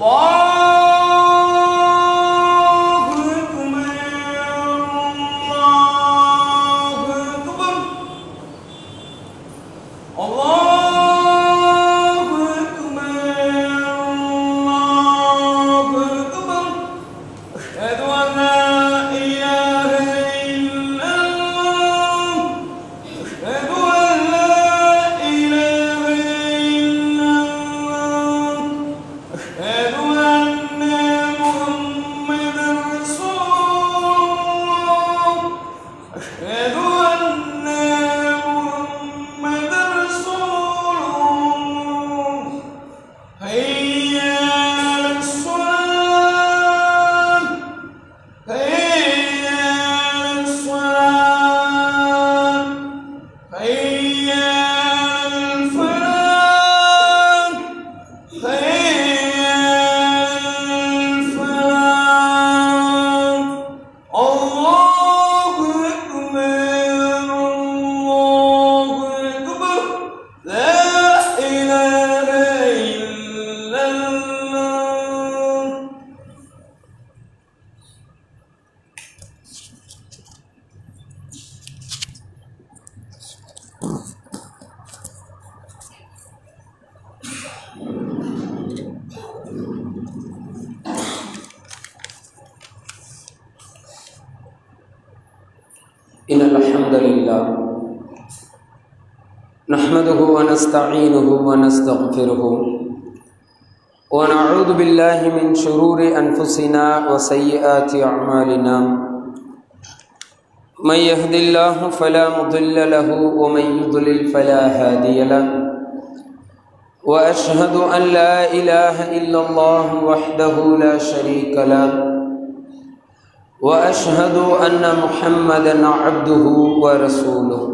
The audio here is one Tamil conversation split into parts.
Allah ونستعينه ونستغفره. ونعوذ بالله من شرور أنفسنا وسيئات أعمالنا. من يهد الله فلا مضل له ومن يضلل فلا هادي له. وأشهد أن لا إله إلا الله وحده لا شريك له. وأشهد أن محمدا عبده ورسوله.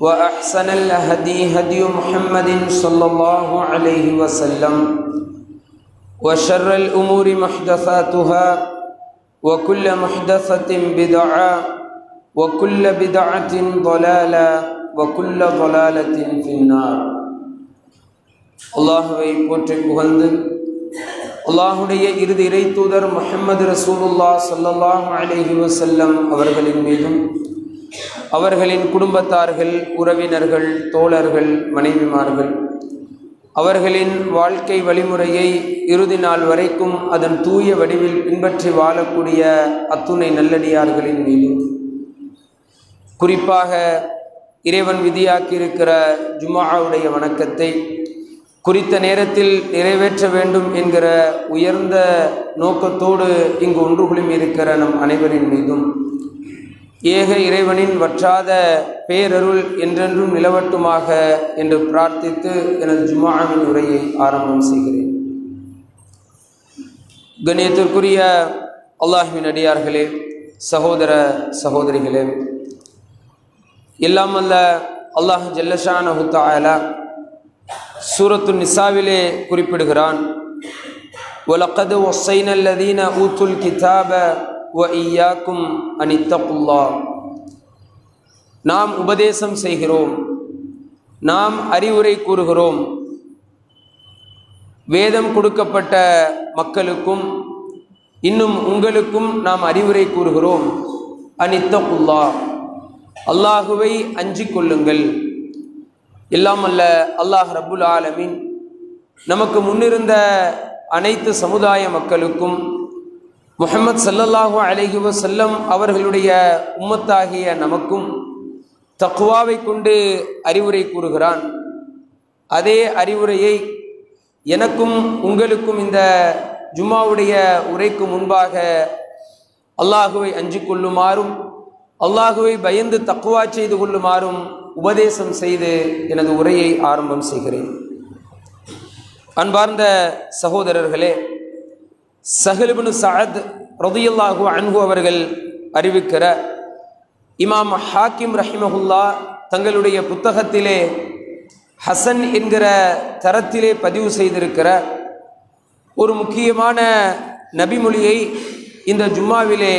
وأحسن الهدي هدي محمد صلى الله عليه وسلم وشر الأمور محدثاتها وكل محدثة بدعة وكل بدعة ضلالة وكل ضلالة في النار الله போற்றி புகழ்ந்து அல்லாஹுடைய இறுதி இறை தூதர் முஹம்மது ரசூலுல்லா சல்லல்லாஹு அலைஹி வசல்லம் அவர்களின் மீதும் அவர்களின் குடும்பத்தார்கள் உறவினர்கள் தோழர்கள் மனைவிமார்கள். அவர்களின் வாழ்க்கை வழிமுறையை இறுதி நாள் வரைக்கும் அதன் தூய வடிவில் பின்பற்றி வாழக்கூடிய அத்துணை நல்லடியார்களின் மீதும். குறிப்பாக இறைவன் விதியாக்கியிருக்கிற ஜுமாவுடைய வணக்கத்தை குறித்த நேரத்தில் நிறைவேற்ற வேண்டும் என்கிற உயர்ந்த நோக்கத்தோடு இங்கு ஒன்று குழுமி இருக்கிற நம் அனைவரின் மீதும் ஏக இறைவனின் வற்றாத பேரருள் என்றென்றும் நிலவட்டுமாக என்று பிரார்த்தித்து எனது ஜுமாவின் உரையை ஆரம்பம் செய்கிறேன். கண்ணியத்திற்குரிய அல்லாஹின் அடியார்களே சகோதர சகோதரிகளே எல்லாம் அல்ல அல்லாஹ் ஜல்லஷான ஹுத்தாயலா சூரத்து நிசாவிலே குறிப்பிடுகிறான் ஒலக்கது ஒசைனல்லதீன ஊத்துல் கிதாப ஒய்யாக்கும் அனித்தகுல்லா நாம் உபதேசம் செய்கிறோம். நாம் அறிவுரை கூறுகிறோம். வேதம் கொடுக்கப்பட்ட மக்களுக்கும் இன்னும் உங்களுக்கும் நாம் அறிவுரை கூறுகிறோம். அனித்தகுல்லா அல்லாஹுவை அஞ்சிக் கொள்ளுங்கள். எல்லாம் அல்ல அல்லாஹ் ரபுல் ஆலமின் நமக்கு முன்னிருந்த அனைத்து சமுதாய மக்களுக்கும் முகமது சல்லல்லாஹு அலஹி வசல்லம் அவர்களுடைய உம்மத்தாகிய நமக்கும் தக்குவாவை கொண்டு அறிவுரை கூறுகிறான். அதே அறிவுரையை எனக்கும் உங்களுக்கும் இந்த ஜும்மாவுடைய உரைக்கு முன்பாக அல்லாஹுவை அஞ்சு கொள்ளுமாறும் அல்லாஹுவை பயந்து தக்குவா செய்து கொள்ளுமாறும் உபதேசம் செய்து எனது உரையை ஆரம்பம் செய்கிறேன். அன்பார்ந்த சகோதரர்களே சஹலிபின் சஹத் ரதியுல்லாஹு அன்ஹு அவர்கள் அறிவிக்கிற இமாம் ஹாக்கிம் ரஹிமஹுல்லா தங்களுடைய புத்தகத்திலே ஹசன் என்கிற தரத்திலே பதிவு செய்திருக்கிற ஒரு முக்கியமான நபிமொழியை இந்த ஜும்மாவிலே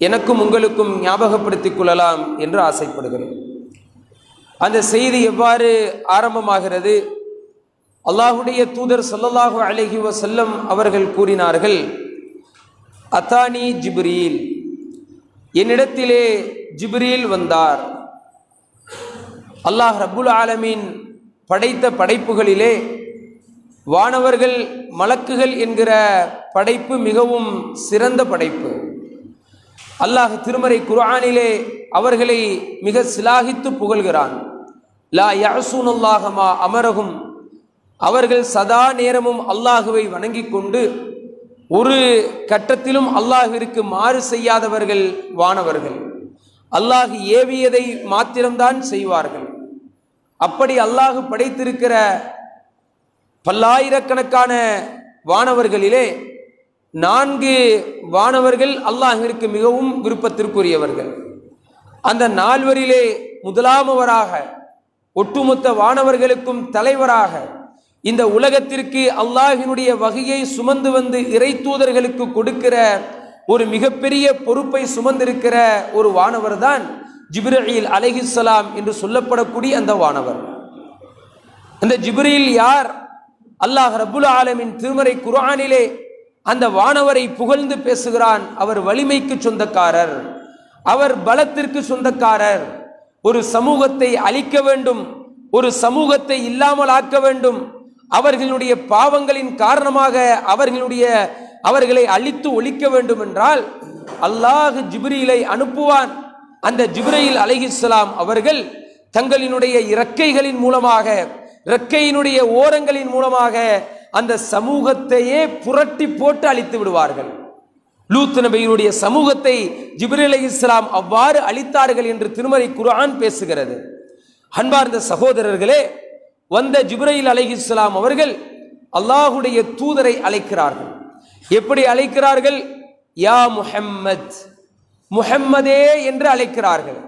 எனக்கும் உங்களுக்கும் ஞாபகப்படுத்திக் கொள்ளலாம் என்று ஆசைப்படுகிறேன். அந்த செய்தி எவ்வாறு ஆரம்பமாகிறது? அல்லாஹுடைய தூதர் சல்லல்லாஹு அலஹி வசல்லம் அவர்கள் கூறினார்கள் அத்தானி ஜிப்ரீல். என்னிடத்திலே ஜிப்ரீல் வந்தார். அல்லாஹ் ரபுல் ஆலமீன் படைத்த படைப்புகளிலே வானவர்கள் மலக்குகள் என்கிற படைப்பு மிகவும் சிறந்த படைப்பு. அல்லாஹ் திருமறை குர்ஆனிலே அவர்களை மிக சிலாகித்து புகழ்கிறான். லா யசூன் அல்லாஹமா அமரகும் அவர்கள் சதா நேரமும் அல்லாஹுவை வணங்கிக் கொண்டு ஒரு கட்டத்திலும் அல்லாஹிற்கு மாறு செய்யாதவர்கள் வானவர்கள். அல்லாஹ் ஏவியதை மாத்திரம்தான் செய்வார்கள். அப்படி அல்லாஹ் படைத்திருக்கிற பல்லாயிரக்கணக்கான வானவர்களிலே நான்கு வானவர்கள் அல்லாஹிற்கு மிகவும் விருப்பத்திற்குரியவர்கள். அந்த நால்வரிலே முதலாமவராக ஒட்டுமொத்த வானவர்களுக்கும் தலைவராக இந்த உலகத்திற்கு அல்லாஹினுடைய வகையை சுமந்து வந்து இறை தூதர்களுக்கு கொடுக்கிற ஒரு மிகப்பெரிய பொறுப்பை சுமந்திருக்கிற ஒரு வானவர் தான் ஜிப்ரீல் அலைஹிஸ்ஸலாம் என்று சொல்லப்படக்கூடிய அந்த வானவர். அந்த ஜிப்ரீல் யார்? அல்லாஹ் ரபுல் ஆலமின் திருமறை குரானிலே அந்த வானவரை புகழ்ந்து பேசுகிறான். அவர் வலிமைக்கு சொந்தக்காரர். அவர் பலத்திற்கு சொந்தக்காரர். ஒரு சமூகத்தை அழிக்க வேண்டும். ஒரு சமூகத்தை இல்லாமல் ஆக்க வேண்டும். அவர்களுடைய பாவங்களின் காரணமாக அவர்களுடைய அவர்களை அழித்து ஒழிக்க வேண்டும் என்றால் அல்லாஹ் ஜிப்ரீலை அனுப்புவான். அந்த ஜிப்ரையில் அலைஹிஸ்ஸலாம் அவர்கள் தங்களினுடைய இறக்கைகளின் மூலமாக இறக்கையினுடைய ஓரங்களின் மூலமாக அந்த சமூகத்தையே புரட்டி போட்டு அழித்து விடுவார்கள். லூத் நபியினுடைய சமூகத்தை ஜிப்ரி அலி இஸ்லாம் அவ்வாறு அளித்தார்கள் என்று திருமறை குரான் பேசுகிறது. அன்பார்ந்த சகோதரர்களே வந்த ஜிப்ரையில் அலைஹிஸ்லாம் அவர்கள் அல்லாஹுடைய தூதரை அழைக்கிறார்கள். எப்படி அழைக்கிறார்கள்? யா முஹம்மத் முஹம்மதே என்று அழைக்கிறார்கள்.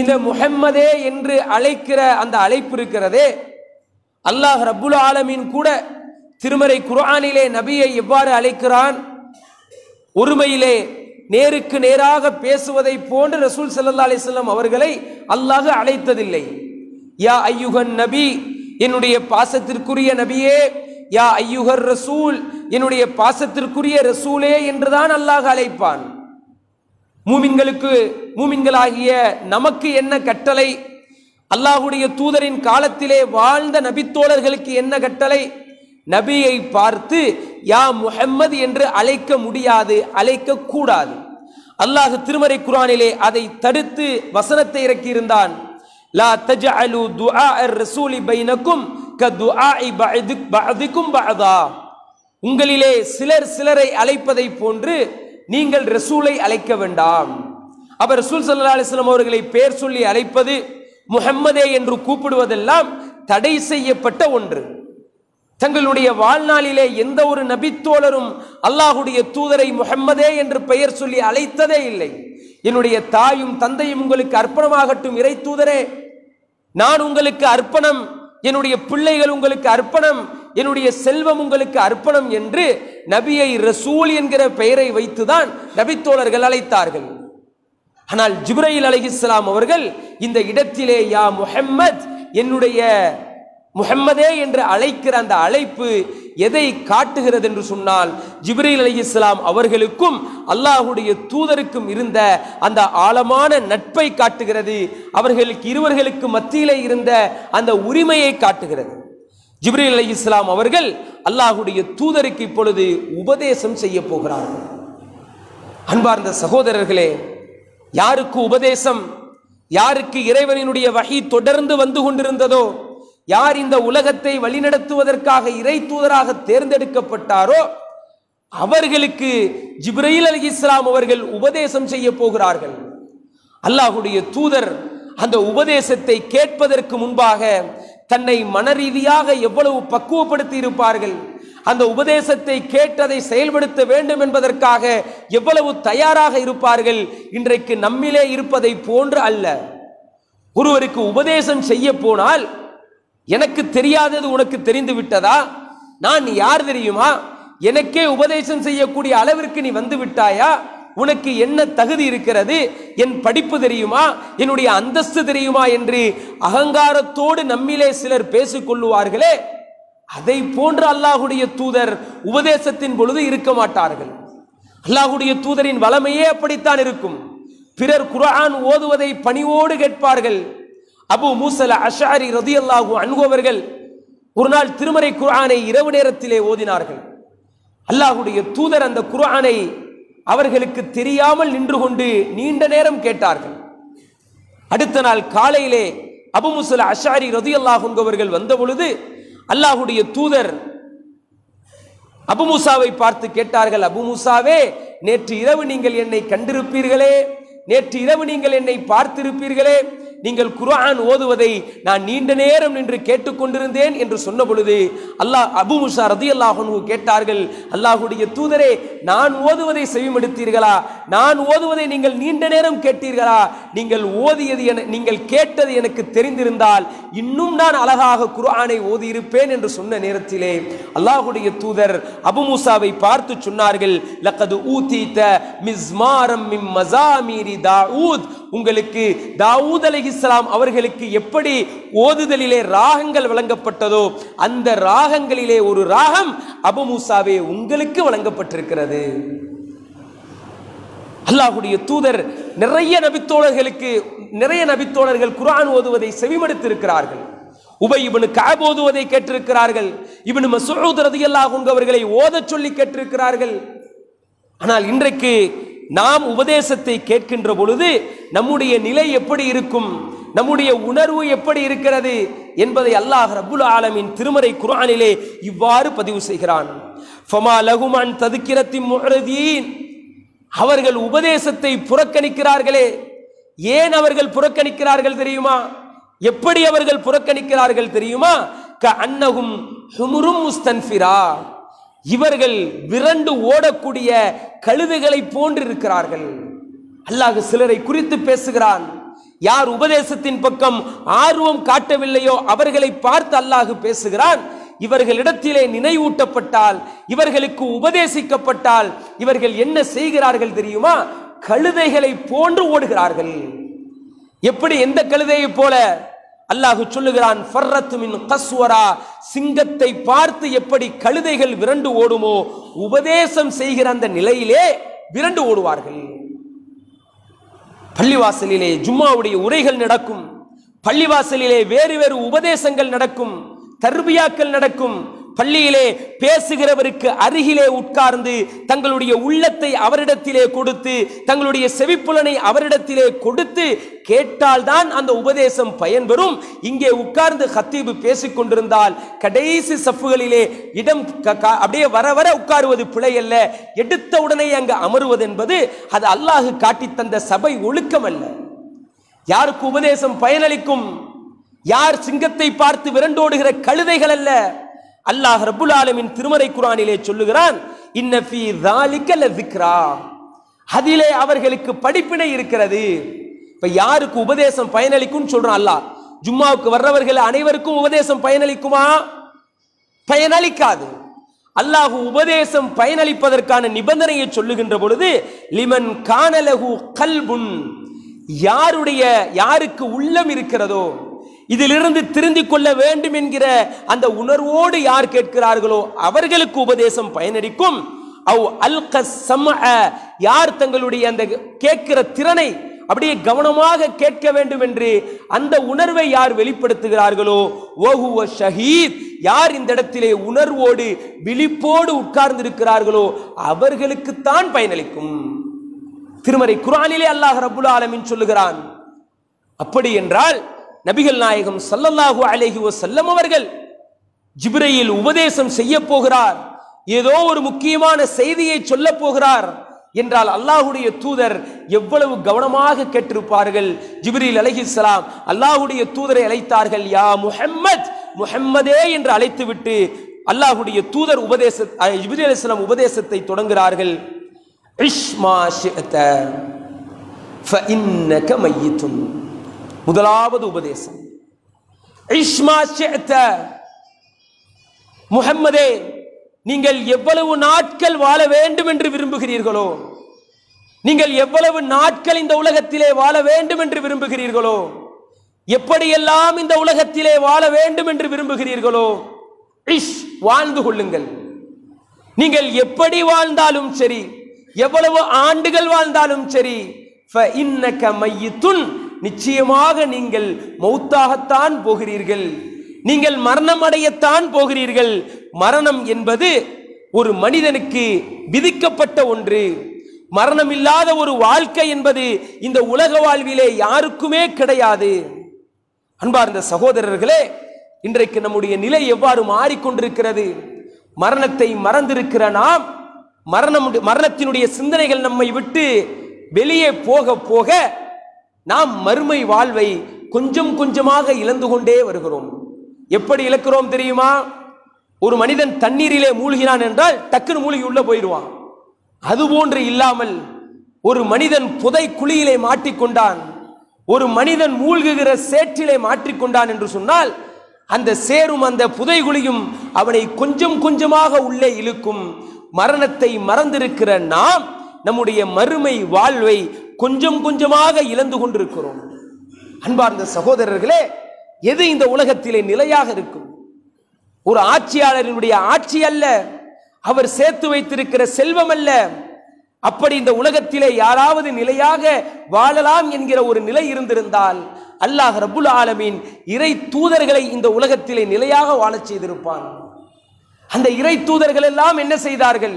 இந்த முஹம்மதே என்று அழைக்கிற அந்த அழைப்பு இருக்கிறதே அல்லாஹ் ரபுல் ஆலமீன் கூட திருமறை குர்ஆனிலே நபியை எவ்வாறு அழைக்கிறான்? ஒருமையிலே நேருக்கு நேராக பேசுவதை போன்று ரசூல் சல்லா அலிஸ்லாம் அவர்களை அல்லாஹ் அழைத்ததில்லை. யா ஐயுகன் நபி என்னுடைய பாசத்திற்குரிய நபியே யா ஐயுகர் ரசூல் என்னுடைய பாசத்திற்குரிய ரசூலே என்றுதான் அல்லாஹ் அழைப்பான். மூமின்களுக்கு மூமின்களாகிய நமக்கு என்ன கட்டளை? அல்லாஹுடைய தூதரின் காலத்திலே வாழ்ந்த நபித்தோழர்களுக்கு என்ன கட்டளை? நபியை பார்த்து யா முஹம்மது என்று அழைக்க முடியாது அழைக்க கூடாது. அல்லாஹ் திருமறை குரானிலே அதை தடுத்து வசனத்தை இறக்கியிருந்தான். லா தஜஅலு துஆ ar-rasuli பைனக்கும் கதுஆஇ பஅதிக் பஅதிக்கும் பஅதா உங்களிலே சிலர் சிலரை அழைப்பதை போன்று நீங்கள் ரசூலை அழைக்க வேண்டாம். அவர் ரசூல் சல்லா அலிஸ்லாம் அவர்களை பெயர் சொல்லி அழைப்பது முஹம்மதே என்று கூப்பிடுவதெல்லாம் தடை செய்யப்பட்ட ஒன்று. தங்களுடைய வாழ்நாளிலே எந்த ஒரு நபித்தோழரும் அல்லாஹுடைய தூதரை முஹம்மதே என்று பெயர் சொல்லி அழைத்ததே இல்லை. என்னுடைய தாயும் தந்தையும் உங்களுக்கு அர்ப்பணமாகட்டும் இறை தூதரே. நான் உங்களுக்கு அர்ப்பணம் என்னுடைய பிள்ளைகள் உங்களுக்கு அர்ப்பணம் என்னுடைய செல்வம் உங்களுக்கு அர்ப்பணம் என்று நபியை ரசூல் என்கிற பெயரை வைத்துதான் நபித்தோழர்கள் அழைத்தார்கள். ஆனால் ஜிப்ரையில் அலைஹிஸ்ஸலாம் அவர்கள் இந்த இடத்திலே யா முஹம்மத் என்னுடைய முஹம்மதே என்று அழைக்கிற அந்த அழைப்பு எதை காட்டுகிறது என்று சொன்னால் ஜிப்ரீல் அலைஹிஸ்ஸலாம் அவர்களுக்கும் அல்லாஹுடைய தூதருக்கும் இருந்த அந்த ஆழமான நட்பை காட்டுகிறது. அவர்களுக்கு இருவர்களுக்கு மத்தியிலே இருந்த அந்த உரிமையை காட்டுகிறது. ஜிப்ரீல் அலி இஸ்லாம் அவர்கள் அல்லாஹுடைய தூதருக்கு இப்பொழுது உபதேசம் செய்ய போகிறார்கள். அன்பார்ந்த சகோதரர்களே யாருக்கு உபதேசம் யாருக்கு இறைவனினுடைய வகை தொடர்ந்து வந்து கொண்டிருந்ததோ யார் இந்த உலகத்தை வழிநடத்துவதற்காக இறை தூதராக தேர்ந்தெடுக்கப்பட்டாரோ அவர்களுக்கு ஜிப்ரையில் அலி இஸ்லாம் அவர்கள் உபதேசம் செய்ய போகிறார்கள். அல்லாஹுடைய தூதர் அந்த உபதேசத்தை கேட்பதற்கு முன்பாக தன்னை மனரீதியாக எவ்வளவு பக்குவப்படுத்தி இருப்பார்கள் அந்த உபதேசத்தை கேட்டதை செயல்படுத்த வேண்டும் என்பதற்காக எவ்வளவு தயாராக இருப்பார்கள் இன்றைக்கு நம்மிலே இருப்பதை போன்று அல்ல. ஒருவருக்கு உபதேசம் செய்ய போனால் எனக்கு தெரியாதது உனக்கு தெரிந்து விட்டதா? நான் யார் தெரியுமா? எனக்கே உபதேசம் செய்யக்கூடிய அளவிற்கு நீ வந்து விட்டாயா? உனக்கு என்ன தகுதி இருக்கிறது? என் படிப்பு தெரியுமா? என்னுடைய அந்தஸ்து தெரியுமா என்று அகங்காரத்தோடு நம்மிலே சிலர் பேசிக்கொள்ளுவார்களே அதை போன்று அல்லாஹுடைய தூதர் உபதேசத்தின் பொழுது இருக்க மாட்டார்கள். அல்லாஹுடைய தூதரின் வளமையே அப்படித்தான் இருக்கும். பிறர் குரான் ஓதுவதை பணிவோடு கேட்பார்கள். அபு மூசல அஷாரி ரதியல்லாஹு அன்பவர்கள் ஒரு நாள் திருமறை குர்ஆனை இரவு நேரத்திலே ஓதினார்கள். அல்லாஹுடைய தூதர் அந்த குர்ஆனை அவர்களுக்கு தெரியாமல் நின்று கொண்டு நீண்ட நேரம் கேட்டார்கள். அடுத்த நாள் காலையிலே அபு முசல அஷாரி ரதி அல்லாஹுங்கவர்கள் வந்த பொழுது அல்லாஹுடைய தூதர் அபு மூசாவை பார்த்து கேட்டார்கள் அபு மூசாவே நேற்று இரவு நீங்கள் என்னை கண்டிருப்பீர்களே நேற்று இரவு நீங்கள் என்னை பார்த்திருப்பீர்களே நீங்கள் குர்ஆன் ஓதுவதை நான் நீண்ட நேரம் நின்று கேட்டுக்கொண்டிருந்தேன் என்று சொன்ன பொழுது அல்லாஹ் அபு முஷா ரதி அல்லாஹனு கேட்டார்கள் அல்லாஹுடைய தூதரே நான் ஓதுவதை செவிமடுத்தீர்களா? நான் ஓதுவதை நீங்கள் நீண்ட நேரம் கேட்டீர்களா? நீங்கள் ஓதியது என நீங்கள் கேட்டது எனக்கு தெரிந்திருந்தால் இன்னும் நான் அழகாக குர்ஆனை ஓதியிருப்பேன் என்று சொன்ன நேரத்திலே அல்லாஹுடைய தூதர் அபு மூசாவை பார்த்து சொன்னார்கள் லக்கது ஊதீத மிஸ்மாரம் மிம் மசாமீரி தாவூத் உங்களுக்கு தாவூத் அலைஹிஸ்ஸலாம் அவர்களுக்கு எப்படி ஓதுதலிலே ராகங்கள் வழங்கப்பட்டதோ அந்த ராகங்களிலே ஒரு ராகம் அபு மூசாவே உங்களுக்கு வழங்கப்பட்டிருக்கிறது. அல்லாஹுடைய தூதர் நிறைய நபித்தோழர்களுக்கு நிறைய நபித்தோழர்கள் குரான் ஓதுவதை செவிமடுத்திருக்கிறார்கள். உபை இவனு காப் ஓதுவதை கேட்டிருக்கிறார்கள். இவனு மசூத் ரதியல்லாஹு அவர்களை ஓதச் சொல்லி கேட்டிருக்கிறார்கள். ஆனால் இன்றைக்கு நாம் உபதேசத்தை கேட்கின்ற பொழுது நம்முடைய நிலை எப்படி இருக்கும்? நம்முடைய உணர்வு எப்படி இருக்கிறது? என்பதை அல்லாஹ் ரபுல் ஆலமின் திருமறை குரானிலே இவ்வாறு பதிவு செய்கிறான். ஃபமா லகுமான் ததுக்கிரத்தின் முஹ்ரதீன். அவர்கள் உபதேசத்தை புறக்கணிக்கிறார்களே. ஏன் அவர்கள் புறக்கணிக்கிறார்கள் தெரியுமா? எப்படி அவர்கள் புறக்கணிக்கிறார்கள் தெரியுமா? க அன்னகும் ஹுமுரும் முஸ்தன்ஃபிரா. இவர்கள் விரண்டு ஓடக்கூடிய கழுதைகளை போன்று இருக்கிறார்கள் அல்லாஹ் சிலரை குறித்து பேசுகிறான். யார் உபதேசத்தின் பக்கம் ஆர்வம் காட்டவில்லையோ அவர்களை பார்த்து அல்லாஹ் பேசுகிறான். இவர்களிடத்திலே நினைவூட்டப்பட்டால் இவர்களுக்கு உபதேசிக்கப்பட்டால் இவர்கள் என்ன செய்கிறார்கள் தெரியுமா? கழுதைகளை போன்று ஓடுகிறார்கள். எப்படி? எந்த கழுதையை போல? அல்லாஹு சொல்லுகிறான் ஃபர்ரத்துமின் கஸ்வரா. சிங்கத்தை பார்த்து எப்படி கழுதைகள் விரண்டு ஓடுமோ உபதேசம் செய்கிற அந்த நிலையிலே விரண்டு ஓடுவார்கள். பள்ளிவாசலிலே ஜும்மாவுடைய உரைகள் நடக்கும். பள்ளிவாசலிலே வேறு வேறு உபதேசங்கள் நடக்கும். தர்பியாக்கள் நடக்கும். பள்ளியிலே பேசுகிறவருக்கு அருகிலே உட்கார்ந்து தங்களுடைய உள்ளத்தை அவரிடத்திலே கொடுத்து தங்களுடைய செவிப்புலனை அவரிடத்திலே கொடுத்து கேட்டால்தான் அந்த உபதேசம் பயன்பெறும். இங்கே உட்கார்ந்து ஹத்தீபு பேசிக் கொண்டிருந்தால் கடைசி சஃப்புகளிலே இடம் க- க- அப்படியே வர வர உட்காருவது பிழை அல்ல. எடுத்த உடனே அங்கு அமருவது என்பது அது அல்லாஹு காட்டித் தந்த சபை ஒழுக்கம் அல்ல. யாருக்கு உபதேசம் பயனளிக்கும்? யார் சிங்கத்தை பார்த்து விரண்டோடுகிற கழுதைகள் அல்ல. அல்லாஹ் ரபுல் ஆலமின் திருமறை குரானிலே சொல்லுகிறான் இன்னஃபி தாலிக்கல திக்ரா அதிலே அவர்களுக்கு படிப்பினை இருக்கிறது. இப்ப யாருக்கு உபதேசம் பயனளிக்கும் சொல்றான் அல்லாஹ். ஜும்மாவுக்கு வர்றவர்கள் அனைவருக்கும் உபதேசம் பயனளிக்குமா? பயனளிக்காது. அல்லாஹு உபதேசம் பயனளிப்பதற்கான நிபந்தனையை சொல்லுகின்ற பொழுது லிமன் காணலகு கல்புன். யாருடைய யாருக்கு உள்ளம் இருக்கிறதோ இதிலிருந்து திருந்திக் கொள்ள வேண்டும் என்கிற அந்த உணர்வோடு யார் கேட்கிறார்களோ அவர்களுக்கு உபதேசம் பயனளிக்கும். அவ் அல்க சம யார் தங்களுடைய அந்த கேட்கிற திறனை அப்படியே கவனமாக கேட்க வேண்டும் என்று அந்த உணர்வை யார் வெளிப்படுத்துகிறார்களோ ஓஹுவ ஷஹீத் யார் இந்த இடத்திலே உணர்வோடு விழிப்போடு உட்கார்ந்திருக்கிறார்களோ அவர்களுக்குத்தான் பயனளிக்கும். திருமறை குரானிலே அல்லாஹ் ரபுல் ஆலமின் சொல்லுகிறான். அப்படி என்றால் நபிகள் நாயகம் ஸல்லல்லாஹு அலைஹி செல்லம் அவர்கள் ஜிப்ரையில் உபதேசம் செய்ய போகிறார். ஏதோ ஒரு முக்கியமான செய்தியை சொல்ல போகிறார் என்றால் அல்லாஹுடைய தூதர் எவ்வளவு கவனமாக கேட்டிருப்பார்கள்? ஜிப்ரீல் அலஹிஸ்லாம் அல்லாஹுடைய தூதரை அழைத்தார்கள் யா முஹம்மத்! முஹம்மதே என்று அழைத்துவிட்டு அல்லாஹுடைய தூதர் உபதேச ஜிப்ரி அலிஸ்லாம் உபதேசத்தை தொடங்குகிறார்கள். இஷ்மா ஷிஅத ஃபஇன்னக முதலாவது உபதேசம். முகம்மதே நீங்கள் எவ்வளவு நாட்கள் வாழ வேண்டும் என்று விரும்புகிறீர்களோ நீங்கள் எவ்வளவு நாட்கள் இந்த உலகத்திலே வாழ வேண்டும் என்று விரும்புகிறீர்களோ எப்படியெல்லாம் இந்த உலகத்திலே வாழ வேண்டும் என்று விரும்புகிறீர்களோ இஷ் வாழ்ந்து கொள்ளுங்கள். நீங்கள் எப்படி வாழ்ந்தாலும் சரி எவ்வளவு ஆண்டுகள் வாழ்ந்தாலும் சரி இன்னக்க மையத்துன் நிச்சயமாக நீங்கள் மௌத்தாகத்தான் போகிறீர்கள். நீங்கள் மரணம் அடையத்தான் போகிறீர்கள். மரணம் என்பது ஒரு மனிதனுக்கு விதிக்கப்பட்ட ஒன்று. மரணம் இல்லாத ஒரு வாழ்க்கை என்பது இந்த உலக வாழ்விலே யாருக்குமே கிடையாது. அன்பார்ந்த சகோதரர்களே இன்றைக்கு நம்முடைய நிலை எவ்வாறு மாறிக்கொண்டிருக்கிறது? மரணத்தை மறந்திருக்கிற நாம் மரணம் மரணத்தினுடைய சிந்தனைகள் நம்மை விட்டு வெளியே போக போக நாம் மறுமை வாழ்வை கொஞ்சம் கொஞ்சமாக இழந்து கொண்டே வருகிறோம். எப்படி இழக்கிறோம் தெரியுமா? ஒரு மனிதன் தண்ணீரிலே மூழ்கினான் என்றால் டக்குன்னு மூழ்கி உள்ள போயிடுவான். அதுபோன்று இல்லாமல் ஒரு மனிதன் புதை குழியிலே மாட்டிக்கொண்டான் ஒரு மனிதன் மூழ்குகிற சேற்றிலே மாற்றிக்கொண்டான் என்று சொன்னால் அந்த சேரும் அந்த புதைகுழியும் அவனை கொஞ்சம் கொஞ்சமாக உள்ளே இழுக்கும். மரணத்தை மறந்திருக்கிற நாம் நம்முடைய மறுமை வாழ்வை கொஞ்சம் கொஞ்சமாக இழந்து கொண்டிருக்கிறோம். அன்பார்ந்த சகோதரர்களே எது இந்த உலகத்திலே நிலையாக இருக்கும்? ஒரு ஆட்சியாளரினுடைய ஆட்சி அல்ல அவர் சேர்த்து வைத்திருக்கிற செல்வம் அல்ல. அப்படி இந்த உலகத்திலே யாராவது நிலையாக வாழலாம் என்கிற ஒரு நிலை இருந்திருந்தால் அல்லாஹ் ரபுல் ஆலமீன் இறை தூதர்களை இந்த உலகத்திலே நிலையாக வாழச் செய்திருப்பான். அந்த இறை தூதர்கள் எல்லாம் என்ன செய்தார்கள்?